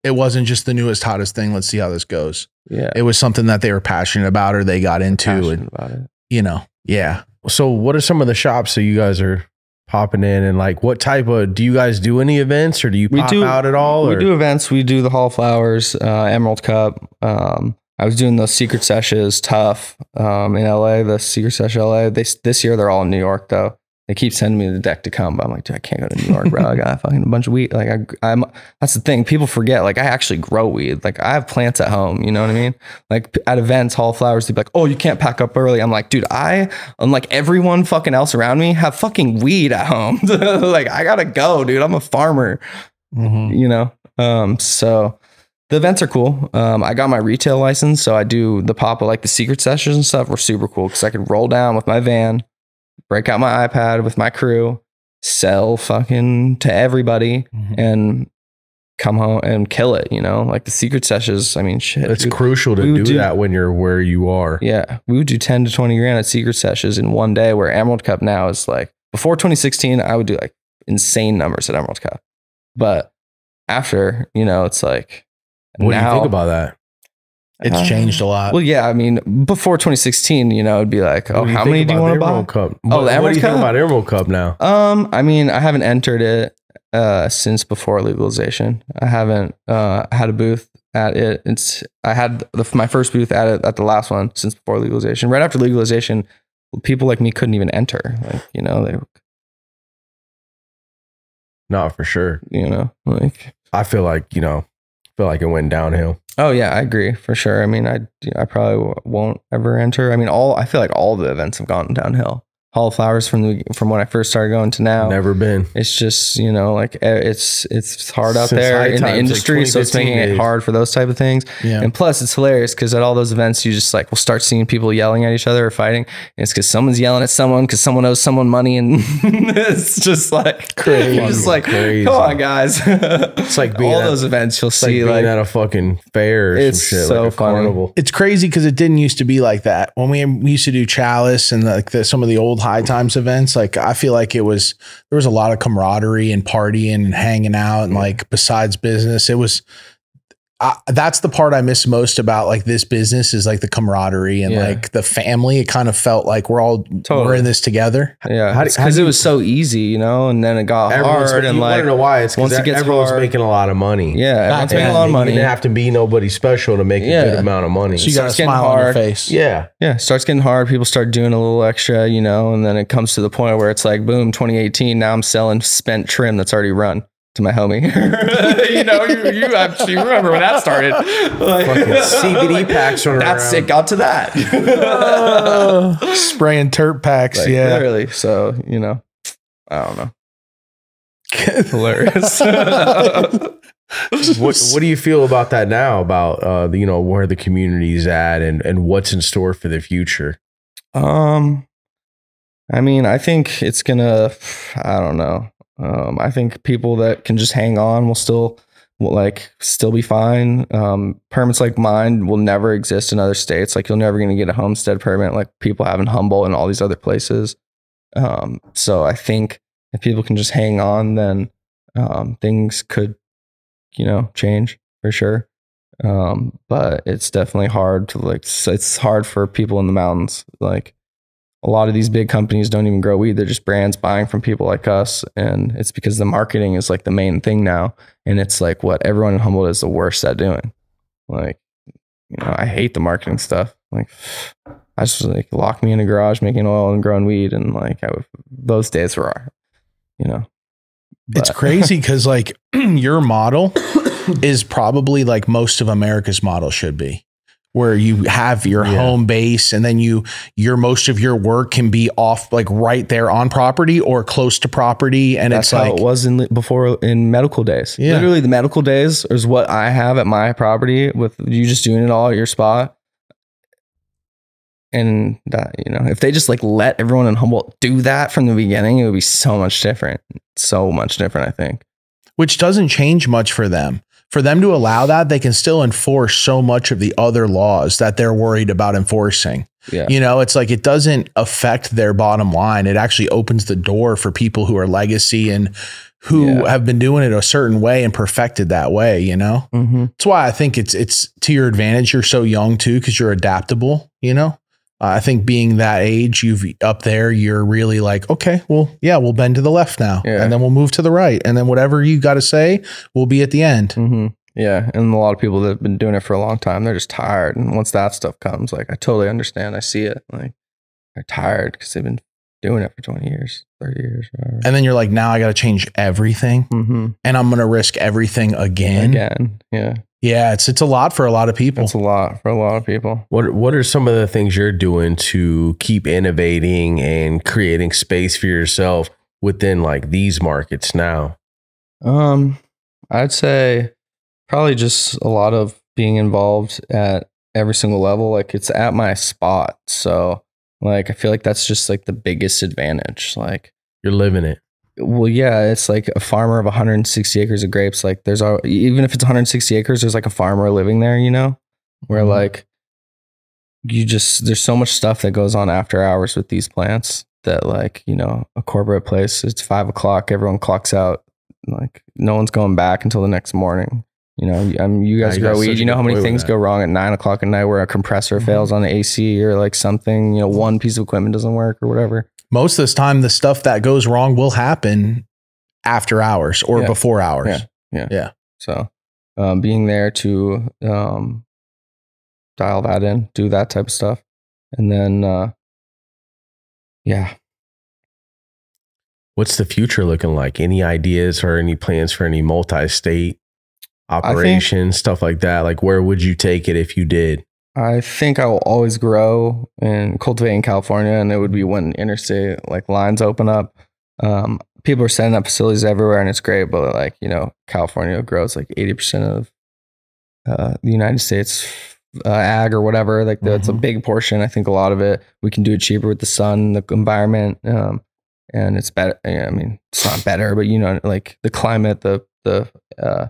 it wasn't just the newest, hottest thing. Let's see how this goes. yeah, It was something that they were passionate about or they got into. passionate And, about it. you know, yeah. So what are some of the shops that you guys are popping in and like what type of do you guys do any events or do you We pop do- out at all? We or? do events. We do the Hall of Flowers, uh, Emerald Cup. Um, I was doing those secret sessions, tough um, in LA. The secret session LA. They this year they're all in New York though. They keep sending me the deck to come, but I'm like, dude, I can't go to New York, bro. I got fucking a bunch of weed. Like I, I'm. That's the thing. People forget. Like I actually grow weed. Like I have plants at home. You know what I mean? Like at events, Hall Flowers, they'd be like, oh, you can't pack up early. I'm like, dude, I, unlike everyone fucking else around me, have fucking weed at home. like I gotta go, dude. I'm a farmer you know um so the events are cool um i got my retail license so i do the pop of like the secret sessions and stuff were super cool because i could roll down with my van break out my ipad with my crew sell fucking to everybody mm-hmm. and come home and kill it you know like the secret sessions i mean shit It's dude. crucial to do, do- that when you're where you are. Yeah, we would do 10 to 20 grand at secret sessions in one day where Emerald Cup now is like before 2016, I would do like insane numbers at Emerald Cup. But after, you know, it's like What do you think about that? It's Uh, changed a lot. Well, yeah, I mean, before 2016, you know, it'd be like, oh, how many do you want to buy? Emerald Cup? Oh, what, the what do you think Cup? about Emerald Cup now? Um, I mean, I haven't entered it uh since before legalization. I haven't uh had a booth at it. It's I had the, my first booth at it at the last one since before legalization. Right after legalization, people like me couldn't even enter. Like, you know, they Not for sure. you know, like I feel like, you know, like it went downhill. Oh yeah, I agree for sure. I mean, I I probably won't ever enter. I mean, all I feel like all the events have gone downhill. Hall of Flowers from the from when I first started going to now. Never been. It's just you know like it's it's hard out Since there high in the times, like industry, so it's 2015 making it hard for those type of things. yeah. And plus, it's hilarious because at all those events, you just like will start seeing people yelling at each other or fighting. And it's because someone's yelling at someone because someone owes someone money, and it's just like Crazy. You're just like, Crazy. come on, guys. It's like being all at- those events you'll It's like see being like at a fucking fair or It's some shit, so like a funny. carnival. it's crazy because it didn't used to be like that when we, we used to do chalice and like the, some of the old high times events like i feel like it was there was a lot of camaraderie and partying and hanging out and like besides business. It was I, that's the part I miss most about like this business is like the camaraderie and Yeah. like the family. It kind of felt like we're all we're in this together. Yeah, because it was so easy, you know, and then it got Everyone's, hard, you and want like, to know why? It's once because it gets everyone's hard- making a lot of money. yeah, everyone's That's making a lot of money. You money. didn't have to be nobody special to make a good amount of money. So you got a starts getting smile on your face. yeah. yeah, it starts getting hard. People start doing a little extra, you know, and then it comes to the point where it's like, boom, 2018. Now I'm selling spent trim that's already run to my homie. you know, you, you actually remember when that started. Like, Fucking CBD packs running That's around. it. Got to that. Spraying terp packs. Like, yeah. literally. So you know, I don't know. Hilarious. what what do you feel about that now about uh you know where the community's at and and what's in store for the future Um, I mean, I think it's gonna. I don't know. Um, I think people that can just hang on will still, will like, still be fine. Um, permits like mine will never exist in other states. Like, you're never gonna get a homestead permit like people have in Humboldt and all these other places. Um, so I think if people can just hang on, then um, things could, you know, change for sure. Um, but it's definitely hard to like. It's hard for people in the mountains. Like a lot of these big companies don't even grow weed; they're just brands buying from people like us, and it's because the marketing is like the main thing now, and it's like what everyone in Humboldt is the worst at doing. Like, you know, I hate the marketing stuff. Like I just like lock me in a garage making oil and growing weed, and like I would, those days were, you know, It's crazy because like your model is probably like most of America's model should be, where you have your Yeah. home base and then you your most of your work can be off like right there on property or close to property, and That's it's how like it was in before in medical days. Yeah. Literally, the medical days is what I have at my property with you just doing it all at your spot. And that you know, if they just like let everyone in Humboldt do that from the beginning, it would be so much different. So much different, I think. which doesn't change much for them. For them to allow that, they can still enforce so much of the other laws that they're worried about enforcing. Yeah. You know, it's like it doesn't affect their bottom line. It actually opens the door for people who are legacy and who Yeah. have been doing it a certain way and perfected that way, you know? Mm-hmm. That's why I think it's it's to your advantage. You're so young too, because you're adaptable. You know, I think being that age, you've up there, you're really like, okay, well, yeah, we'll bend to the left now, Yeah. and then we'll move to the right, and then whatever you got to say will be at the end. Mm-hmm. Yeah, and a lot of people that have been doing it for a long time, they're just tired. And once that stuff comes, like I totally understand. I see it. Like they're tired because they've been doing it for twenty years, thirty years, whatever. And then you're like, now I got to change everything, Mm-hmm. and I'm gonna risk everything again. Again, yeah, Yeah, it's it's a lot for a lot of people. It's a lot for a lot of people. What What are some of the things you're doing to keep innovating and creating space for yourself within like these markets now? Um, I'd say probably just a lot of being involved at every single level. Like it's at my spot, so like I feel like that's just like the biggest advantage. Like You're living it. Well, yeah, it's like a farmer of 160 acres of grapes. Like there's a, even if it's 160 acres, there's like a farmer living there, you know, where Mhm. like you just there's so much stuff that goes on after hours with these plants that like you know a corporate place it's five o'clock everyone clocks out like no one's going back until the next morning you know i mean you guys you got grow weed you know how many things go wrong at nine o'clock at night where a compressor Mhm. fails on the ac or like something you know one piece of equipment doesn't work or whatever Most of this time, the stuff that goes wrong will happen after hours or Yeah. before hours. Yeah. Yeah. yeah. So um, being there to um, dial that in, do that type of stuff. And then, uh, yeah, What's the future looking like? Any ideas or any plans for any multi-state operations, stuff like that? Like, where would you take it if you did? I think I will always grow and cultivate in California. And it would be when interstate like lines open up. Um, people are setting up facilities everywhere and it's great. But like, you know, California grows like 80% of uh, the United States uh, ag or whatever. Like that's a Mhm. big portion. I think a lot of it, we can do it cheaper with the sun, the environment. Um, and it's better. I mean, it's not better, but you know, like the climate, the, the, uh,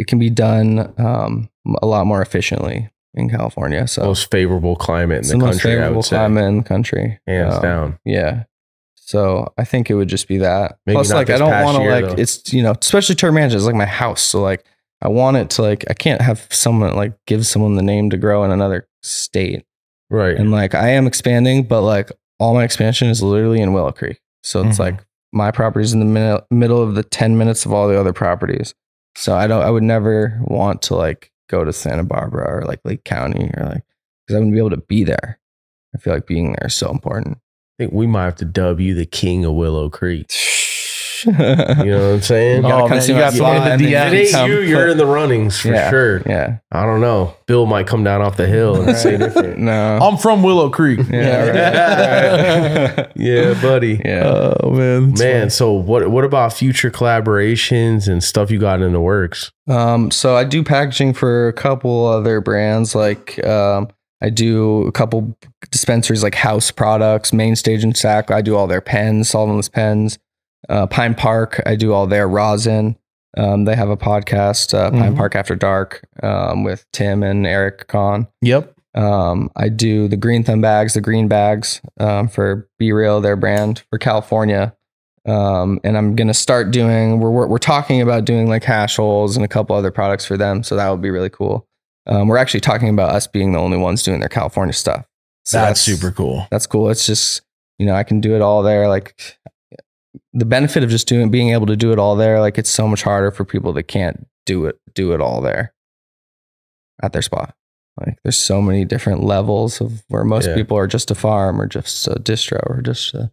it can be done um, a lot more efficiently in California. So Most favorable climate in the, the most country, I favorable climate in the country, hands Um, down. Yeah. So I think it would just be that. Maybe Plus, like I don't want to like though. it's you know especially Terp Mansion is like my house. So like I want it to like I can't have someone like give someone the name to grow in another state. Right. And like I am expanding, but like all my expansion is literally in Willow Creek. So it's Mhm. like my property's in the mi- middle of the 10 minutes of all the other properties. So I don't I would never want to like go to Santa Barbara or like Lake County or like because I wouldn't be able to be there. I feel like being there is so important. I think we might have to dub you the king of Willow Creek. you You know what I'm saying? gotta Oh, come man, see you my got spot slide in the and then If DMs. it ain't come you, you're in the runnings for Yeah. sure. Yeah. I don't know. Bill might come down off the hill and say different. No. I'm from Willow Creek. yeah. Right. Yeah, buddy. yeah. Oh man, Man, funny. so what what about future collaborations and stuff you got in the works? Um, so I do packaging for a couple other brands. Like um, I do a couple dispensaries like House Products, Main Stage and Sack. I do all their pens, solventless pens. Uh, Pine Park, I do all their rosin. Um, they have a podcast, uh, Pine Mhm. Park After Dark, um, with Tim and Eric Kahn. Yep. Um, I do the green thumb bags, the green bags um, for Be Real, their brand for California. Um, and I'm gonna start doing. We're, we're we're talking about doing like hash holes and a couple other products for them. So that would be really cool. Um, we're actually talking about us being the only ones doing their California stuff. So that's, super cool. That's cool. It's just you know I can do it all there. Like the benefit of just doing being able to do it all there. Like it's so much harder for people that can't do it do it all there at their spot. Like there's so many different levels of where most Yeah. people are just a farm or just a distro or just a,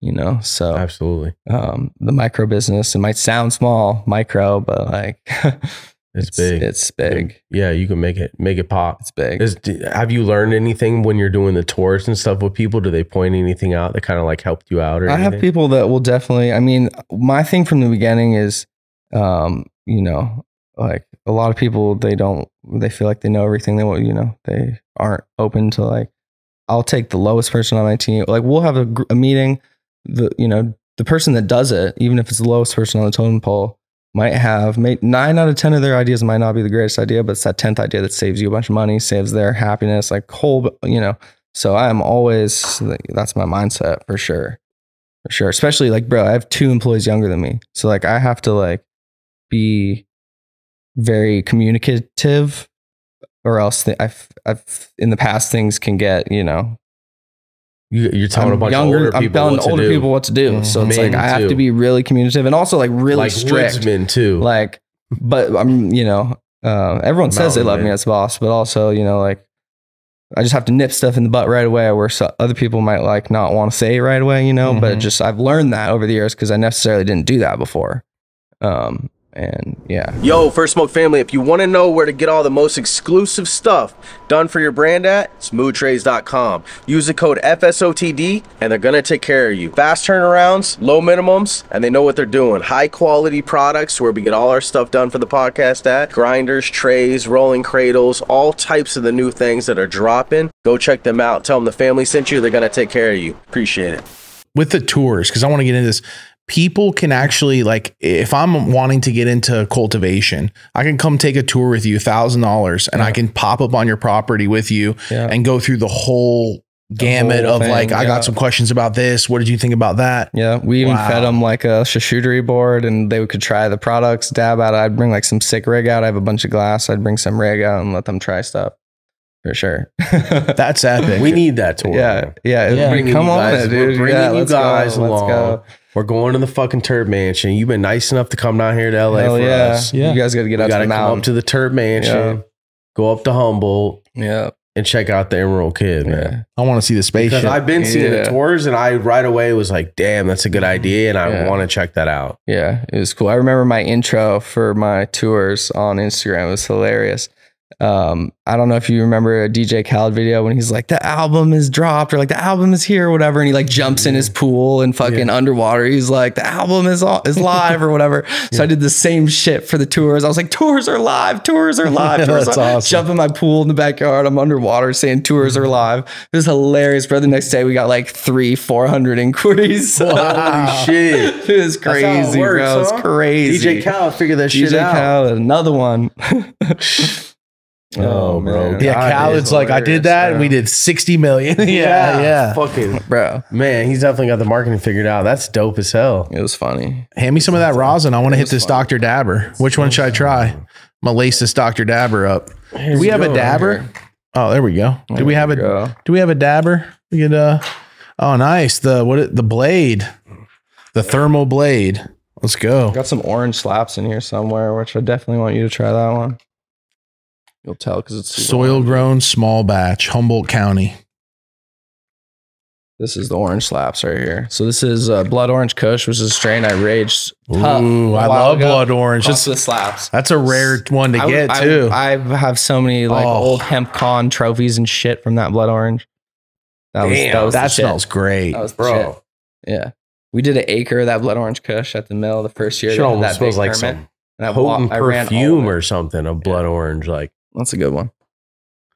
you know, so Absolutely. um, the micro business, it might sound small, micro, but like It's, big. It's big. yeah, you can make it make it pop. It's big. Is, have you learned anything when you're doing the tours and stuff with people? Do they point anything out that kind of like helped you out or I have people that will definitely. I mean, my thing from the beginning is, um, you know, like a lot of people they don't they feel like they know everything. They want you know they aren't open to like. I'll take the lowest person on my team. Like we'll have a, a meeting. The you know the person that does it, even if it's the lowest person on the totem pole, might have nine out of ten of their ideas might not be the greatest idea, but it's that tenth idea that saves you a bunch of money, saves their happiness, like whole you know. So I am always that's my mindset for sure for sure. Especially like, bro, I have two employees younger than me, so like I have to like be very communicative, or else th- I've I've in the past things can get you know you, you're telling I'm a bunch younger. of older I'm people telling what to older do. people what to do. So it's Men like I have to be really communicative and also like really like strict. woodsmen too. Like, but I'm you know uh, everyone says they love me man. as boss, but also you know like. I just have to nip stuff in the butt right away, where so other people might like not want to say it right away, you know. But Mhm. just I've learned that over the years because I necessarily didn't do that before. Um, and yeah, Yo, First Smoke family, if you want to know where to get all the most exclusive stuff done for your brand at, moodtrays.com. Use the code FSOTD and they're going to take care of you. Fast turnarounds, low minimums, and they know what they're doing. High quality products where we get all our stuff done for the podcast at. Grinders, trays, rolling cradles, all types of the new things that are dropping. Go check them out. Tell them the family sent you. They're going to take care of you. Appreciate it. with the tours because I want to get into this. People can actually like if I'm wanting to get into cultivation, I can come take a tour with you, thousand dollars, and I can pop up on your property with you Yeah. and go through the whole gamut whole of thing, like, I got some questions about this. What did you think about that? yeah. We even Wow. fed them like a charcuterie board, and they could try the products, dab out. I'd bring like some sick rig out. I have a bunch of glass. I'd bring some rig out and let them try stuff for sure. That's epic. we need that tour. yeah, man. yeah. Bring, come on, guys- it, we're dude. bringing yeah, you let's guys go. along. Let's go. We're going to the fucking Terp Mansion. You've been nice enough to come down here to LA Hell for yeah. us. Yeah. You guys got to get We out got to to come mountain. up to the Terp Mansion, Yeah. go up to Humboldt, yeah, and check out the Emerald Kid, man. yeah. I want to see the spaceship. Because I've been seeing the Yeah. tours, and I right away was like, "Damn, that's a good idea," and I Yeah. want to check that out. Yeah, it was cool. I remember my intro for my tours on Instagram. It was hilarious. Um, I don't know if you remember a DJ Khaled video when he's like, the album is dropped or like the album is here or whatever. And he like jumps in his pool and fucking underwater. He's like, the album is all, is live or whatever. So I did the same shit for the tours. I was like, tours are live, tours are live. Tours That's are-" awesome. Jump in my pool in the backyard. I'm underwater saying tours are live. It was hilarious. Bro, the next day we got like three, 400 inquiries. Holy shit! It was how it crazy, works, bro. It's huh? crazy. DJ Khaled figured that shit DJ out. Khaled, another one. Oh, bro. yeah, God, Khaled's like, I did that, bro. and we did sixty million. yeah, yeah. Fucking bro. man, he's definitely got the marketing figured out. That's dope as hell. It was funny. Hand me some of that rosin. I want to hit this fun. Dr. Dabber. Which one should I try? I'm gonna lace this Dr. Dabber up. Do Here's we have a dabber? here. Oh, there we go. Do we have a Go. Do we have a dabber? We get uh oh nice. The what the blade. The thermal blade. Let's go. Got some orange slaps in here somewhere, which I definitely want you to try that one. You'll tell because it's Soil orange. grown small batch, Humboldt County. This is the orange slaps right here. So this is uh, blood orange Kush, which is a strain I raged. tough Ooh, a I while love ago. blood orange. Just That's, the slaps. that's a rare one to I- get I, too. I, have so many like Oh. old HempCon trophies and shit from that blood orange. That was Damn, that was that the shit. smells great. That was the Bro, shit. Yeah. We did an acre of that blood orange kush at the mill the first year. shit almost that smells like permit. some And I potent I ran perfume or something of blood orange. Like, That's a good one.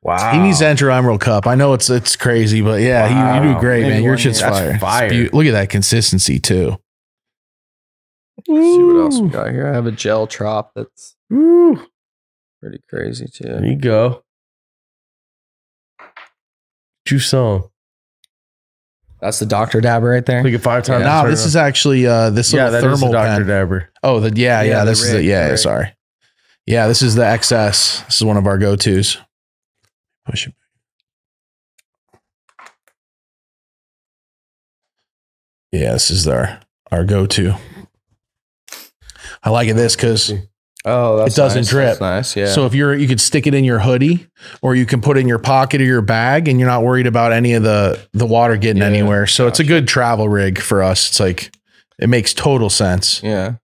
wow, He needs to enter Emerald Cup. I know it's it's crazy, but yeah, you, you do great, Maybe man. Your one shit's year. That's fire. It's fire. beau- Look at that consistency too. Let's see what else we got here. I have a gel trop that's Woo. pretty crazy There too. you go. Juson. That's the Dr. Dabber right there. Click it five times. Nah, turn this is actually uh this on. yeah, little that is the thermal Dr. pen. Dabber. Oh, the yeah, yeah. Yeah, the this is the rig, yeah. rig. Sorry. Yeah, this is the XS. This is one of our go tos. Push it. Yeah, this is our our go to. I like it this because Oh, It doesn't nice. drip. That's nice. Yeah. So if you're, you could stick it in your hoodie, or you can put it in your pocket or your bag, and you're not worried about any of the the water getting Yeah, anywhere. So it's a good travel rig for us. It's like it makes total sense. yeah,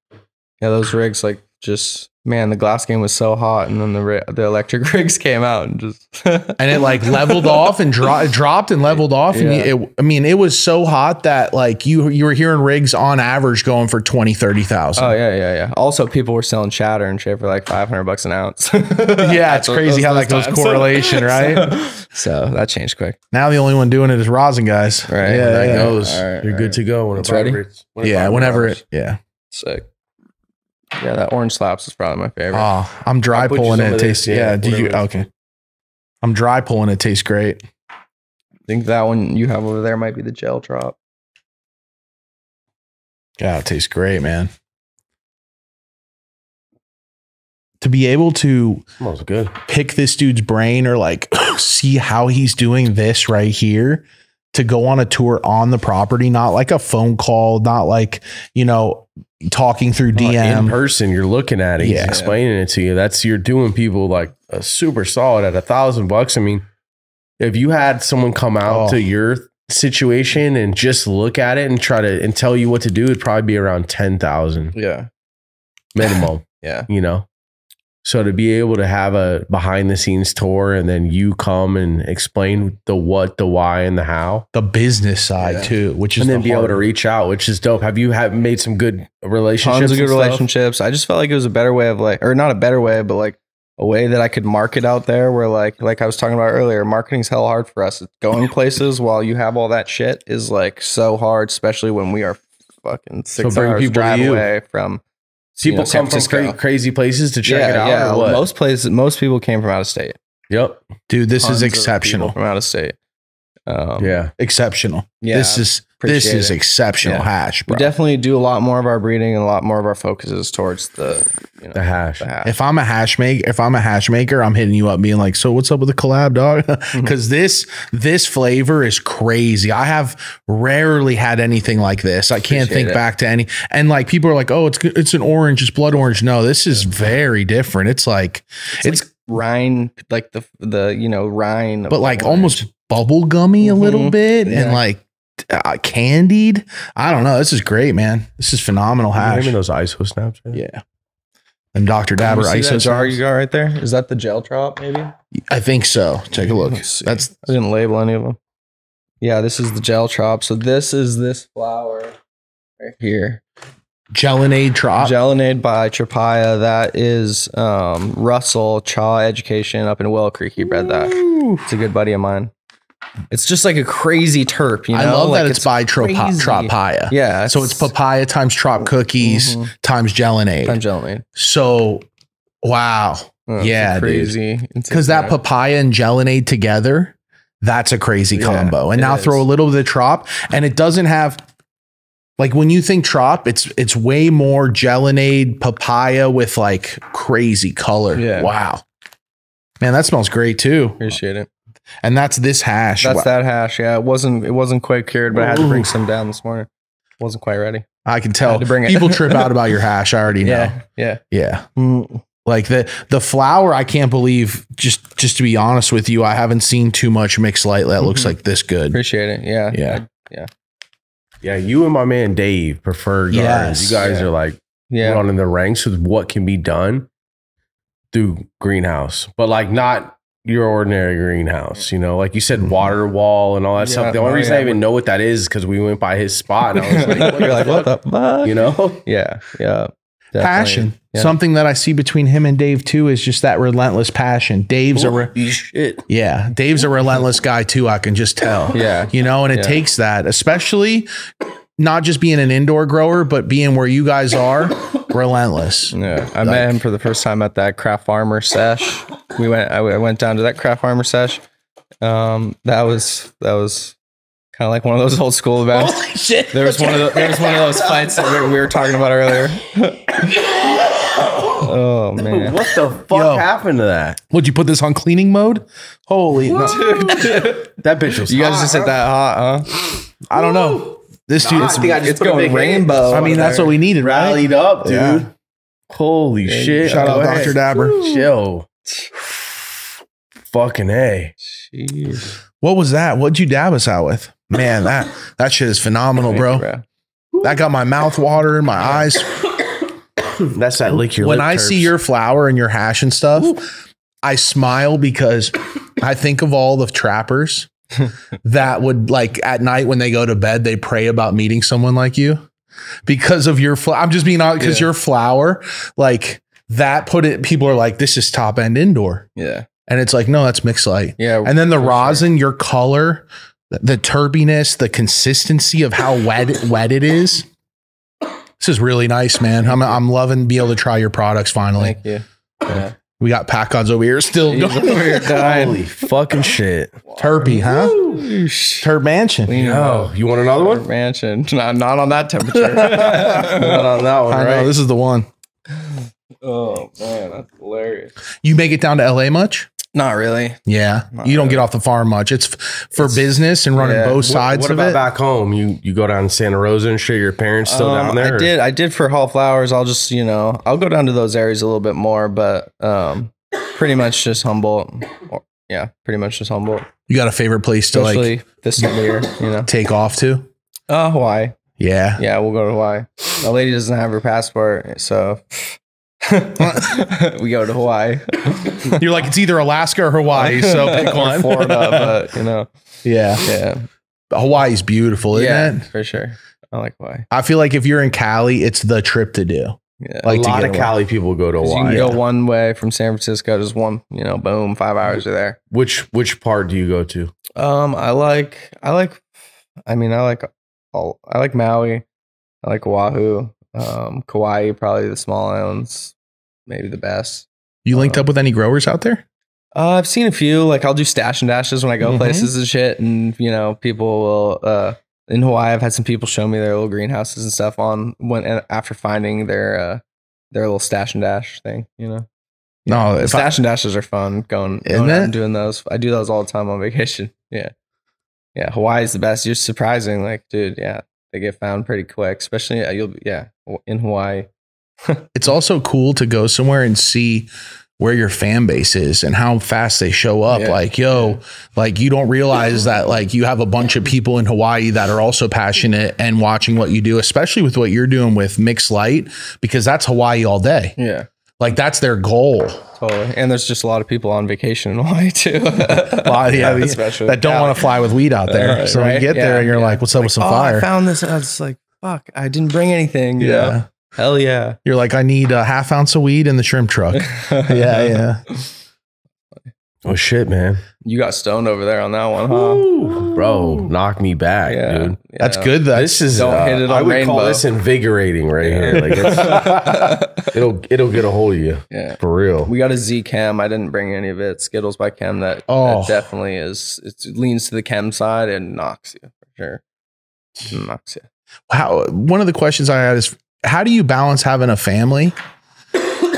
yeah, those rigs like just man, the glass game was so hot, and then the ri- the electric rigs came out and just and it like leveled off and dro- dropped and leveled off and Yeah. you, it, i mean it was so hot that like you you were hearing rigs on average going for 20 30,000 Oh yeah, yeah, yeah. Also, people were selling shatter and shit for like five hundred bucks an ounce. yeah it's crazy how that goes correlation right so that changed quick. now the only one doing it is rosin guys Right. yeah, that yeah. goes. All right, You're all good to go. When It's ready? vibrates. When it yeah whenever it yeah Sick. Yeah, that orange slaps is probably my favorite. oh i'm dry I'll pulling it it tastes this, yeah, yeah, did you okay i'm dry pulling it tastes great I think that one you have over there might be the gel drop. yeah it tastes great man to be able to Smells good. pick this dude's brain or like see how he's doing this right here to go on a tour on the property, not like a phone call, not like, you know, talking through DM. in person, you're looking at it, he's Yeah. explaining it to you. That's you're doing people like a super solid at a thousand bucks. I mean, if you had someone come out Oh. to your situation and just look at it and try to and tell you what to do, it'd probably be around ten thousand Yeah. minimum. Yeah. you know. So to be able to have a behind the scenes tour and then you come and explain the what, the why, and the how, the business side Yeah. too, which is and then the be able to reach out, which is dope. Have you have made some good relationships? Tons of good stuff? relationships. I just felt like it was a better way of like, or not a better way, but like a way that I could market out there. Where like, like I was talking about earlier, marketing's hell hard for us. It's Going places while you have all that shit is like so hard, especially when we are fucking six bring hours drive away from. You People know, come from cra- crazy places to check it out. or what? Most places, most people came from out of state. yep. dude, this Tons is exceptional. people from out of state. Um, Yeah. Exceptional. yeah. this is this is it. exceptional Yeah. hash, we definitely do a lot more of our breeding and a lot more of our focuses towards the you know The hash. the hash. if I'm a hash maker, if I'm a hash maker, I'm hitting you up being like, so what's up with the collab, dog? Because this this flavor is crazy. I have rarely had anything like this. I can't Appreciate think it. back to any. And like people are like, oh, it's it's an orange, it's blood orange. No, this is very different. It's like it's, like rind like the the you know rind, but like orange. almost bubble gummy a little Mhm. bit and like uh, candied. I don't know. This is great, man. This is phenomenal You hash. remember those ISO snaps? Yeah. And Dr. Dabber You see that jar snaps? you got right there. Is that the gel drop? Maybe I think so. Take a look. That's I didn't label any of them. Yeah, this is the gel chop. So this is this flower right here. Gelinade Trop. Gelinade by Trapaya. That is um, Russell Chaw Education up in Willow Creek. He bred that. It's a good buddy of mine. It's just like a crazy terp. You know? I love Like, that it's, by Tropa-. Tropaya. Yeah. So it's papaya times trop cookies Mhm. times gelinade. Time gelinade. so wow. Oh, Yeah, crazy. Because that papaya and gelinade together, that's a crazy Yeah, combo. And now is. throw a little bit of trop, and it doesn't have like when you think trop, it's it's way more gelinade papaya with like crazy color. Yeah. Wow. Man, that smells great too. appreciate it. And that's this hash. That's Wow. that hash. Yeah, it wasn't it wasn't quite cured, but I had to bring some down this morning. Wasn't quite ready. I can tell. had to bring it. People trip out about your hash. I already know. Yeah, yeah. Yeah. Mm, Like the the flour, I can't believe. Just just to be honest with you, I haven't seen too much mixed light that looks Mhm. like this good. Appreciate it. Yeah, Yeah. Yeah, Yeah. you and my man Dave prefer gardens. Yes. You guys Yeah. are like yeah. running the ranks with what can be done through greenhouse, but like not your ordinary greenhouse. You know, like you said, Mhm. water wall and all that Yeah. stuff. The only Oh, reason yeah. I even know what that is because we went by his spot. And I was like, what You're the like, what fuck? the fuck? You know? Yeah, yeah. definitely. Passion. Yeah. Something that I see between him and Dave too is just that relentless passion. Dave's a re- shit. yeah, Dave's a relentless guy too. I can just tell. Yeah, You know, and it Yeah. takes that, especially not just being an indoor grower, but being where you guys are, relentless. yeah. I met him for the first time at that craft farmer sesh. We went. I, I went down to that craft farmer sesh. Um, that was that was kind of like one of those old school events. Holy shit! There was one of the, there was one of those fights that we, we were talking about earlier. oh man. What the fuck Yo. happened to that? Would you put this on cleaning mode? Holy, no, That bitch was You guys just huh? hit that hot, huh? I don't know. This dude, I think I just It's put a going big rainbow. I mean, that's what we needed, right? Rallied up, dude. Yeah. Holy shit! Shout out Go ahead. Dr. Dabber. Yo, fucking a. Jeez. What was that? What'd you dab us out with? Man, that that shit is phenomenal, bro. That got my mouth water watering, my eyes. That's that lick your when lip I terps. see your flour and your hash and stuff, I smile because I think of all the trappers that would like at night when they go to bed, they pray about meeting someone like you because of your flour. I'm just being honest because Yeah. your flower, like that put it, people are like, this is top end indoor. Yeah. And it's like, no, that's mixed light. Yeah. And then the for sure. rosin, your color, the, the turbiness, the consistency of how wet wet it is. This is really nice, man. I'm I'm loving being able to try your products finally. Thank you. Yeah. We got Pack Gods over here still He's going. over here dying. Holy fucking shit! Terpy, huh? Terp Mansion. Clean Oh, you want another one? Mansion. Not, not on that temperature. Not on that one, I know right? this is the one. oh man, that's hilarious. You make it down to LA much? Not really. Yeah. Not you don't really. get off the farm much. It's f- for It's- business and running yeah. both sides what of about it. back home? You you go down to Santa Rosa and shit. Your parents still Um, down there? I or- did. I did for Hall Flowers. I'll just you know I'll go down to those areas a little bit more, but um, pretty much just Humboldt. Yeah, pretty much just Humboldt. You got a favorite place to like this time of year, you know. take off to? Uh, Hawaii. Yeah. Yeah, we'll go to Hawaii. The lady doesn't have her passport, so we go to Hawaii. You're like, it's either Alaska or Hawaii, so pick Or one. Florida, but you know, yeah. yeah, Hawaii's beautiful, isn't yeah, it? for sure. I like Hawaii. I feel like if you're in Cali, it's the trip to do. Yeah, Like a to lot get of away. Cali people go to 'Cause you Hawaii. can go one way from San Francisco, just one, you know, boom, five hours are there. Which which part do you go to? Um, I like, I like, I mean, I like all, I like Maui, I like Oahu, um, Kauai, probably the small islands, maybe the best. You linked up with any growers out there? Uh, I've seen a few. Like I'll do stash and dashes when I go Mhm. places and shit, and you know, people will. Uh, in Hawaii, I've had some people show me their little greenhouses and stuff on when after finding their uh their little stash and dash thing. You know, No, the if I- stash and dashes are fun. Going, going out and doing those. I do those all the time on vacation. Yeah, yeah. Hawaii's the best. You're surprising, like, dude. Yeah, they get found pretty quick. Especially uh, you'll yeah in Hawaii. it's also cool to go somewhere and see where your fan base is and how fast they show up. Yeah. Like, yo, like you don't realize that like you have a bunch of people in Hawaii that are also passionate and watching what you do, especially with what you're doing with mixed light, because that's Hawaii all day. Yeah, Like that's their goal. totally. And there's just a lot of people on vacation in Hawaii too. lot, yeah, yeah, especially that don't want to fly with weed out there. Uh, so when you right? get there and you're yeah. like, what's up with some oh, fire? I found this. I was like, fuck, I didn't bring anything. You yeah. know? Hell yeah. You're like, I need a half ounce of weed in the shrimp truck. yeah, yeah. Oh shit, man, You got stoned over there on that one, huh? Ooh, bro, knock me back, Yeah. dude. That's good. though. This is Don't uh, hit it on I on would call this invigorating right here. Like it'll it'll get a hold of you yeah. for real. We got a Z Cam. I didn't bring any of it. Skittles by Chem. That, Oh. that definitely is. It leans to the Chem side and knocks you for sure. Knocks you. How one of the questions I had is how do you balance having a family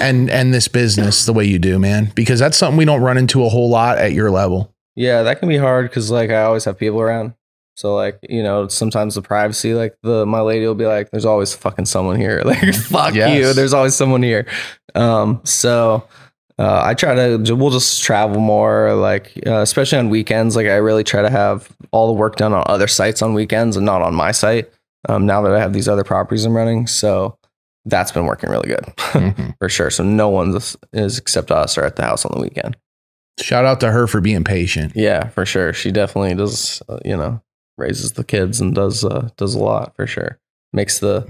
and and this business the way you do, man? Because that's something we don't run into a whole lot at your level. Yeah, that can be hard because like I always have people around. So like you know sometimes the privacy like the my lady will be like there's always fucking someone here like fuck Yes. you there's always someone here. Um so uh, I try to we'll just travel more like uh, especially on weekends like I really try to have all the work done on other sites on weekends and not on my site. Um, now that I have these other properties I'm running, so that's been working really good for sure. So no one is, is except us are at the house on the weekend. Shout out to her for being patient. Yeah, for sure. She definitely does. Uh, you know, raises the kids and does uh, does a lot for sure. Makes the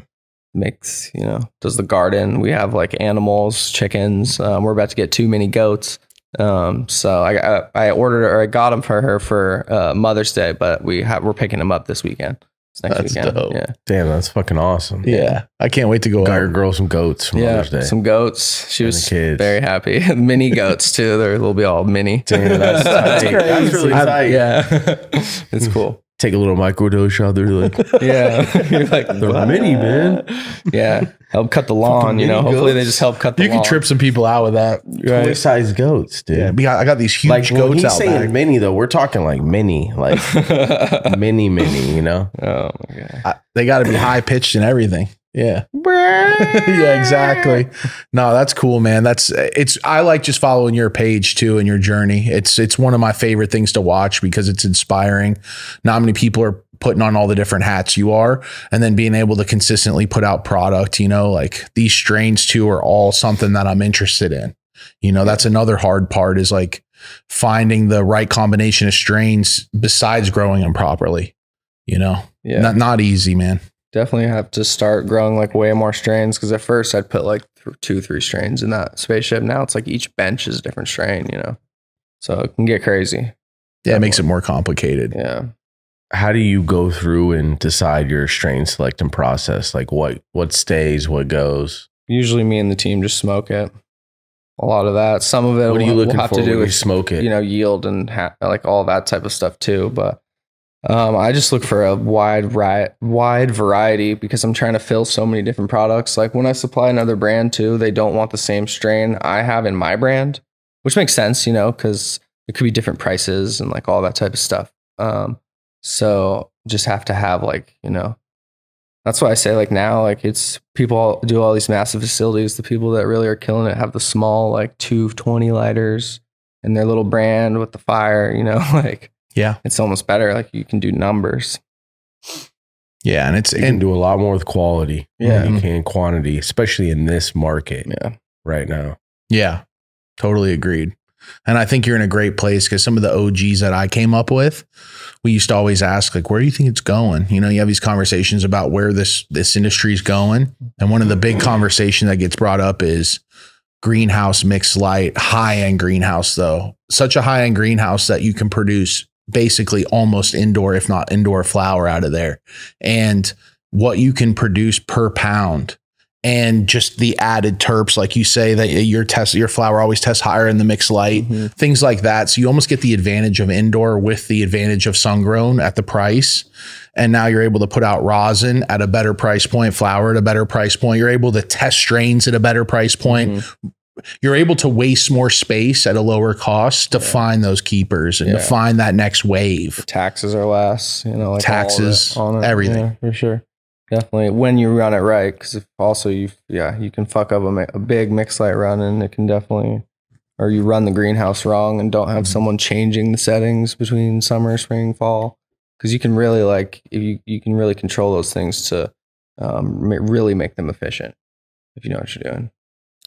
makes you know does the garden. We have like animals, chickens. Um, we're about to get too many goats. Um, so I I, I ordered or I got them for her for uh, Mother's Day, but we have we're picking them up this weekend. It's next That's weekend. dope. Yeah, Damn, that's fucking awesome. Yeah. I can't wait to go Got your girl some goats for yeah. Mother's Day. Some goats. She And was the kids. very happy. mini goats too. They're they'll be all mini. Damn, that's tight. That's really I- tight. Yeah, it's cool. Take a little microdose shot. They're like, Yeah, you're like They're mini, man. Yeah, help cut the lawn. You know, mini hopefully they just help cut the You lawn. can trip some people out with that. toy sized goats, dude. Yeah, we got, I got these huge like when goats he's out saying back. mini though, we're talking like mini, like mini, mini. You know, Oh my god. I- they got to be high pitched and everything. Yeah. yeah, exactly. No, that's cool, man. That's it's I like just following your page too and your journey. It's it's one of my favorite things to watch because it's inspiring. Not many people are putting on all the different hats you are and then being able to consistently put out product, you know, like these strains too are all something that I'm interested in. You know, that's another hard part is like finding the right combination of strains besides growing them properly. You know, Yeah. not not easy, man. Definitely have to start growing like way more strains because at first I'd put like th- two, three strains in that spaceship. Now it's like each bench is a different strain, you know? So it can get crazy. Yeah, it makes it more complicated. Yeah. How do you go through and decide your strain selecting process? Like what what stays, what goes? Usually me and the team just smoke it. A lot of that. Some of it What are you will, looking will have for to do you with smoke it? you know yield and ha- like all that type of stuff too but um, i just look for a wide ri- wide variety because i'm trying to fill so many different products. Like when i supply another brand too they don't want the same strain i have in my brand which makes sense you know because it could be different prices and like all that type of stuff. Um, so just have to have like you know that's why i say like now like it's people do all these massive facilities the people that really are killing it have the small like 220 lighters and their little brand with the fire, you know, like Yeah. it's almost better. Like you can do numbers. Yeah, and it's you can do a lot more with quality Yeah. than you can quantity, especially in this market Yeah. right now. yeah, totally agreed. And I think you're in a great place because some of the OGs that I came up with, we used to always ask like, where do you think it's going? You know, you have these conversations about where this this industry is going, and one of the big conversation that gets brought up is greenhouse mixed light, high end greenhouse though, such a high end greenhouse that you can produce basically almost indoor, if not indoor flower out of there, and what you can produce per pound and just the added terps, like you say that your test, your flower always tests higher in the mixed light, Mhm. things like that. So you almost get the advantage of indoor with the advantage of sun grown at the price. And now you're able to put out rosin at a better price point, flower at a better price point. You're able to test strains at a better price point. You're able to waste more space at a lower cost to find those keepers and to find that next wave. Taxes are less, you know, like all of it Taxes, on everything. Yeah, for sure. Definitely when you run it right. Because if also you, yeah, you can fuck up a, a big mix light run and it can definitely, or you run the greenhouse wrong and don't have someone changing the settings between summer, spring, fall. Because you can really like, if you, you can really control those things to um, really make them efficient if you know what you're doing.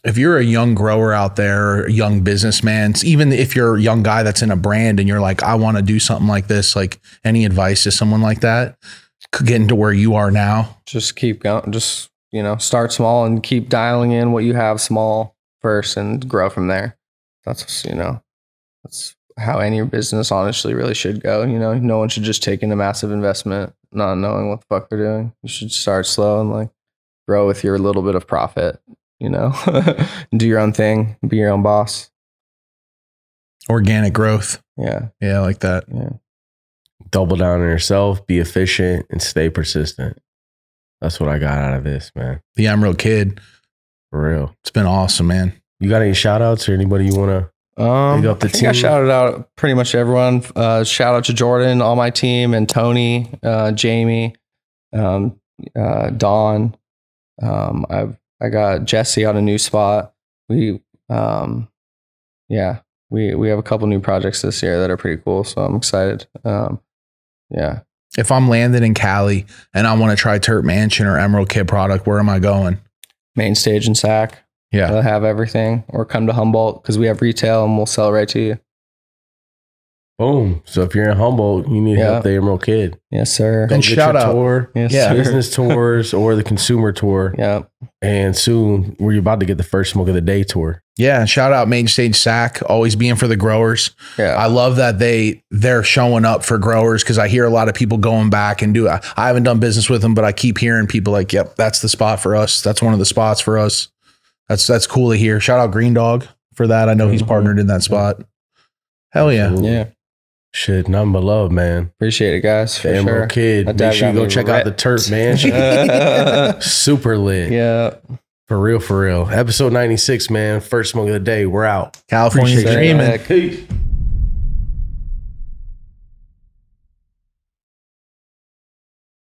If you're a young grower out there, young businessman, even if you're a young guy that's in a brand and you're like, I want to do something like this, like any advice to someone like that, could get into where you are now. just keep going just you know start small and keep dialing in what you have small first and grow from there. That's you know that's how any business honestly really should go you know? No one should just take in a massive investment not knowing what the fuck they're doing. You should start slow and like grow with your little bit of profit you know do your own thing be your own boss Organic growth. yeah Yeah, I like that. yeah Double down on yourself, be efficient, and stay persistent. That's what I got out of this, man. The Emerald Kid. For real. It's been awesome, man. You got any shout outs or anybody you want to? Um, Big up the I think I team. shouted out pretty much everyone. Uh, shout out to Jordan, all my team, and Tony, uh, Jamie, um, uh, Dawn. Um, I've I got Jesse on a new spot. We, um, yeah, we we have a couple new projects this year that are pretty cool. So I'm excited. Um, yeah, If I'm landed in Cali and I want to try Terp Mansion or Emerald Kid product, where am I going? main stage and SAC. Yeah. They'll have everything, or come to Humboldt because we have retail and we'll sell right to you. Boom. So if you're in Humboldt, you need to Yeah. help the Emerald Kid. Yes, sir. Go And get shout your out- tour, Yes, yeah, sir. business tours, or the consumer tour. Yeah. And soon we're about to get the first smoke of the day tour. Yeah. Shout out Main Stage Sac, always being for the growers. Yeah. I love that they they're showing up for growers because I hear a lot of people going back and do. I, I haven't done business with them, but I keep hearing people like, "Yep, that's the spot for us. That's one of the spots for us." That's that's cool to hear. Shout out Green Dog for that. I know he's Mhm. partnered in that spot. Hell yeah! Absolutely. yeah. Shit, none but love, man. Appreciate it, guys. For The Emerald sure. Kid. Make sure you go me check out the ripped. Terp Mansion. Super lit. yeah. For real, for real. Episode 96, man. First smoke of the day. We're out. California Appreciate dreaming. Peace.